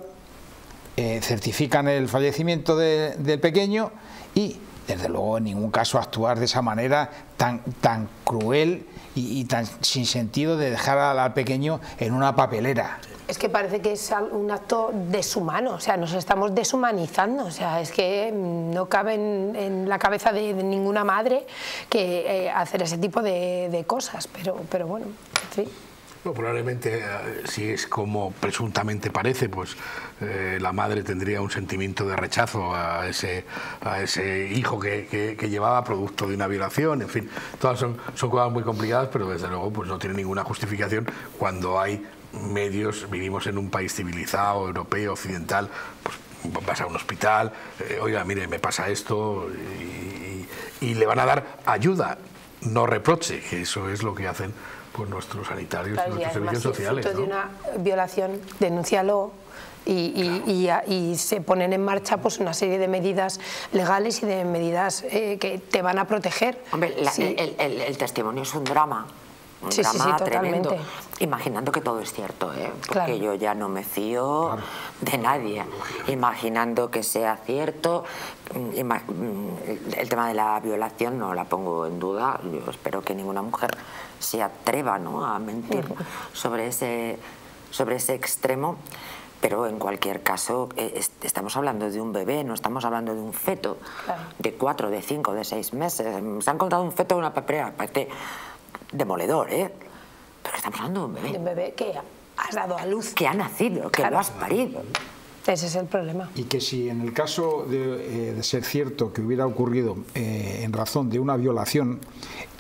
eh, certifican el fallecimiento del pequeño y desde luego en ningún caso actuar de esa manera tan, tan cruel y, tan sin sentido de dejar al pequeño en una papelera. Es que parece que es un acto deshumano, o sea, nos estamos deshumanizando, o sea, es que no cabe en, la cabeza de, ninguna madre que eh, hacer ese tipo de, cosas, pero, pero bueno, en probablemente, eh, si es como presuntamente parece, pues eh, la madre tendría un sentimiento de rechazo a ese, a ese hijo que, llevaba producto de una violación, en fin, todas son, son cosas muy complicadas, pero desde luego pues no tiene ninguna justificación cuando hay medios, vivimos en un país civilizado, europeo, occidental, pues vas a un hospital, eh, oiga, mire, me pasa esto, y, y le van a dar ayuda, no reproche, que eso es lo que hacen por nuestros sanitarios y nuestros servicios sociales. de una violación, denúncialo, y, y, se ponen en marcha pues una serie de medidas legales y de medidas eh, que te van a proteger. Hombre, el, testimonio es un drama. Un sí, drama sí, tremendo. Imaginando que todo es cierto, ¿eh? porque yo ya no me fío de nadie. Imaginando que sea cierto, mm, mm, el tema de la violación no la pongo en duda. Yo espero que ninguna mujer se atreva ¿no? a mentir sobre ese, sobre ese extremo. Pero en cualquier caso, eh, estamos hablando de un bebé, no estamos hablando de un feto de cuatro, de cinco, de seis meses. Se han contado un feto de una papelera, parece demoledor, ¿eh? Pero estamos hablando de un bebé. De un bebé que has dado a luz. Que ha nacido, que lo has parido. Ese es el problema. Y que si en el caso de, eh, ser cierto que hubiera ocurrido eh, en razón de una violación,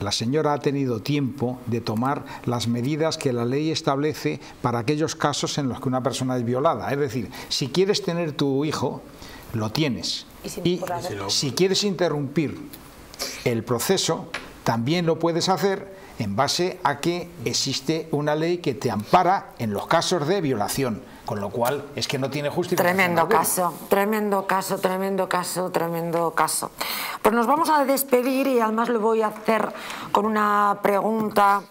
la señora ha tenido tiempo de tomar las medidas que la ley establece para aquellos casos en los que una persona es violada. Es decir, si quieres tener tu hijo, lo tienes. Y, si quieres interrumpir el proceso, también lo puedes hacer en base a que existe una ley que te ampara en los casos de violación Con lo cual es que no tiene justificación. Tremendo caso, tremendo caso, tremendo caso, tremendo caso. Pues nos vamos a despedir y además lo voy a hacer con una pregunta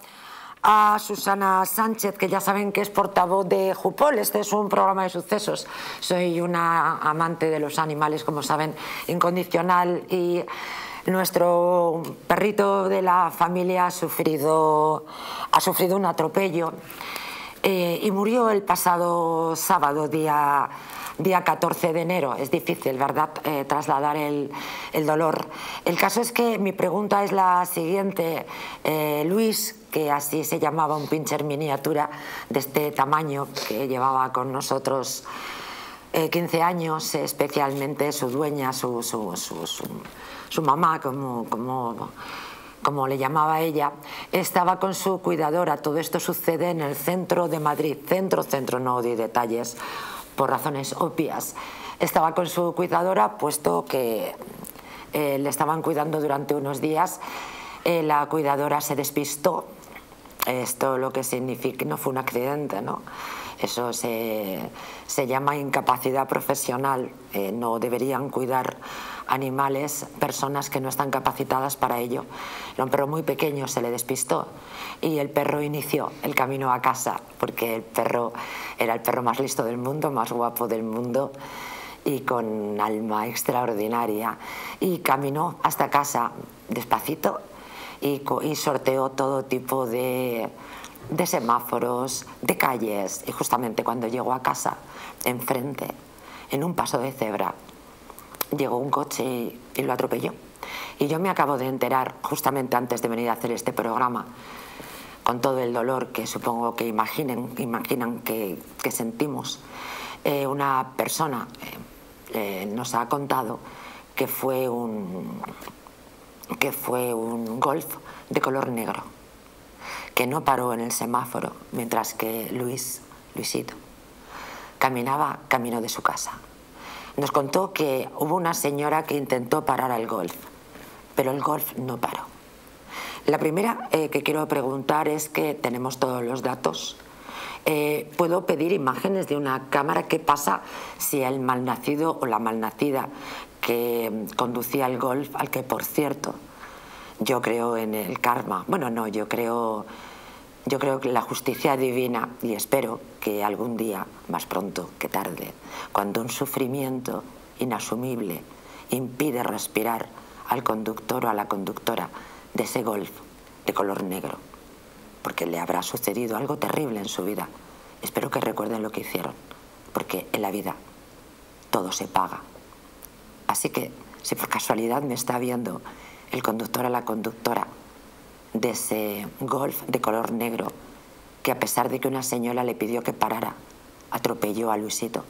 a Susana Sánchez, que ya saben que es portavoz de Jupol. Este es un programa de sucesos. Soy una amante de los animales, como saben, incondicional y nuestro perrito de la familia ha sufrido, ha sufrido un atropello eh, y murió el pasado sábado, día, día 14 de enero. Es difícil, ¿verdad?, eh, trasladar el, el, dolor. El caso es que mi pregunta es la siguiente. Eh, Luis, que así se llamaba un pincher miniatura de este tamaño que llevaba con nosotros 15 años, especialmente su dueña, su, su, su, su mamá, como, como, como le llamaba ella, estaba con su cuidadora. Todo esto sucede en el centro de Madrid, centro, centro, no di detalles, por razones obvias. Estaba con su cuidadora, puesto que eh, le estaban cuidando durante unos días. Eh, la cuidadora se despistó. Esto lo que significa, no fue un accidente, ¿no? Eso se, se llama incapacidad profesional. Eh, no deberían cuidar animales, personas que no están capacitadas para ello. Era un perro muy pequeño, se le despistó y el perro inició el camino a casa, porque el perro era el perro más listo del mundo, más guapo del mundo y con alma extraordinaria. Y caminó hasta casa despacito y, y sorteó todo tipo de, de semáforos, de calles. Y justamente cuando llegó a casa, enfrente, en un paso de cebra, llegó un coche y, lo atropelló. Y yo me acabo de enterar, justamente antes de venir a hacer este programa, con todo el dolor que supongo que imaginen, imaginan que, sentimos, eh, una persona eh, eh, nos ha contado que fue un que fue un golf de color negro que no paró en el semáforo mientras que Luis, Luisito, caminaba camino de su casa nos contó que hubo una señora que intentó parar al golf, pero el golf no paró. La primera eh, que quiero preguntar es que tenemos todos los datos. Eh, ¿Puedo pedir imágenes de una cámara? ¿Qué pasa si el malnacido o la malnacida que mm, conducía el golf, al que por cierto yo creo en el karma, bueno, no, yo creo yo creo que la justicia divina, y espero que algún día, más pronto que tarde, cuando un sufrimiento inasumible impide respirar al conductor o a la conductora de ese golf de color negro, porque le habrá sucedido algo terrible en su vida. Espero que recuerden lo que hicieron, porque en la vida todo se paga. Así que, si por casualidad me está viendo el conductor o la conductora de ese golf de color negro que a pesar de que una señora le pidió que parara, atropelló a Luisito.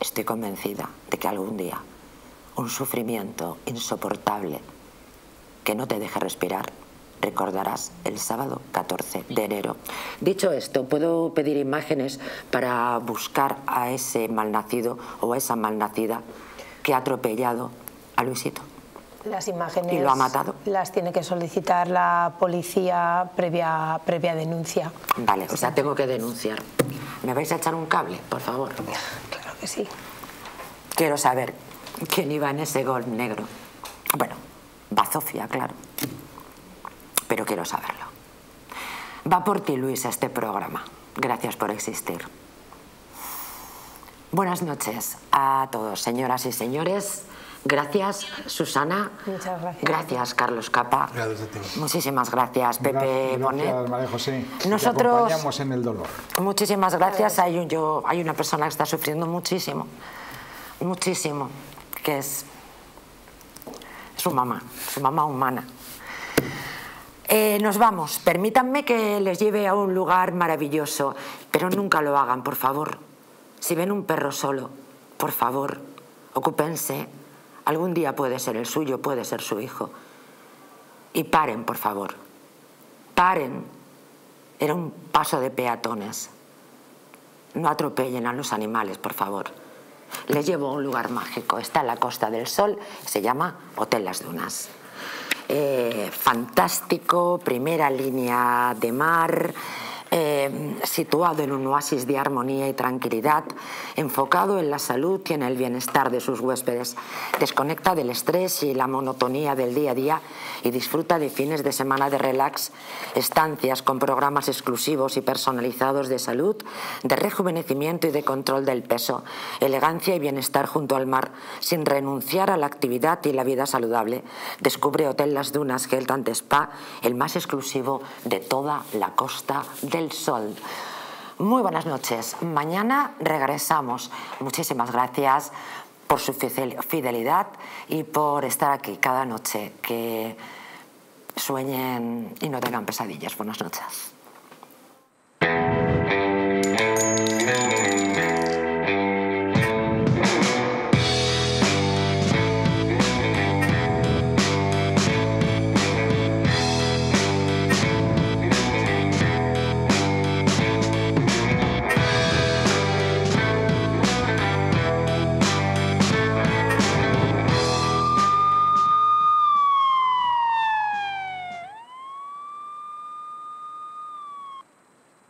Estoy convencida de que algún día un sufrimiento insoportable que no te deje respirar recordarás el sábado 14 de enero. Dicho esto, puedo pedir imágenes para buscar a ese malnacido o a esa malnacida que ha atropellado a Luisito. Las imágenes ¿Y lo ha matado? las tiene que solicitar la policía previa, previa denuncia. Vale, o sea, tengo que denunciar. ¿Me vais a echar un cable, por favor? Claro que sí. Quiero saber quién iba en ese gol negro. Bueno, Bazofia, claro. Pero quiero saberlo. Va por ti, Luis, este programa. Gracias por existir. Buenas noches a todos, señoras y señores. Gracias, Susana. Muchas gracias. Gracias, Carlos Capa. Gracias a ti. Muchísimas gracias, Pepe gracias, Bonet. María José. Nosotros Te acompañamos en el dolor. Muchísimas gracias. Hay, un, yo, hay una persona que está sufriendo muchísimo, muchísimo, que es su mamá, su mamá humana. Eh, nos vamos. Permítanme que les lleve a un lugar maravilloso, pero nunca lo hagan, por favor. Si ven un perro solo, por favor, ocúpense Algún día puede ser el suyo, puede ser su hijo. Y paren, por favor. Paren. Era un paso de peatones. No atropellen a los animales, por favor. Les llevo a un lugar mágico. Está en la Costa del Sol. Se llama Hotel Las Dunas. Eh, fantástico, primera línea de mar. Eh, situado en un oasis de armonía y tranquilidad, enfocado en la salud y en el bienestar de sus huéspedes. Desconecta del estrés y la monotonía del día a día y disfruta de fines de semana de relax, estancias con programas exclusivos y personalizados de salud, de rejuvenecimiento y de control del peso, elegancia y bienestar junto al mar, sin renunciar a la actividad y la vida saludable. Descubre Hotel Las Dunas Health Spa, el más exclusivo de toda la costa del Sol. Muy buenas noches. Mañana regresamos. Muchísimas gracias por su fidelidad y por estar aquí cada noche. Que sueñen y no tengan pesadillas. Buenas noches.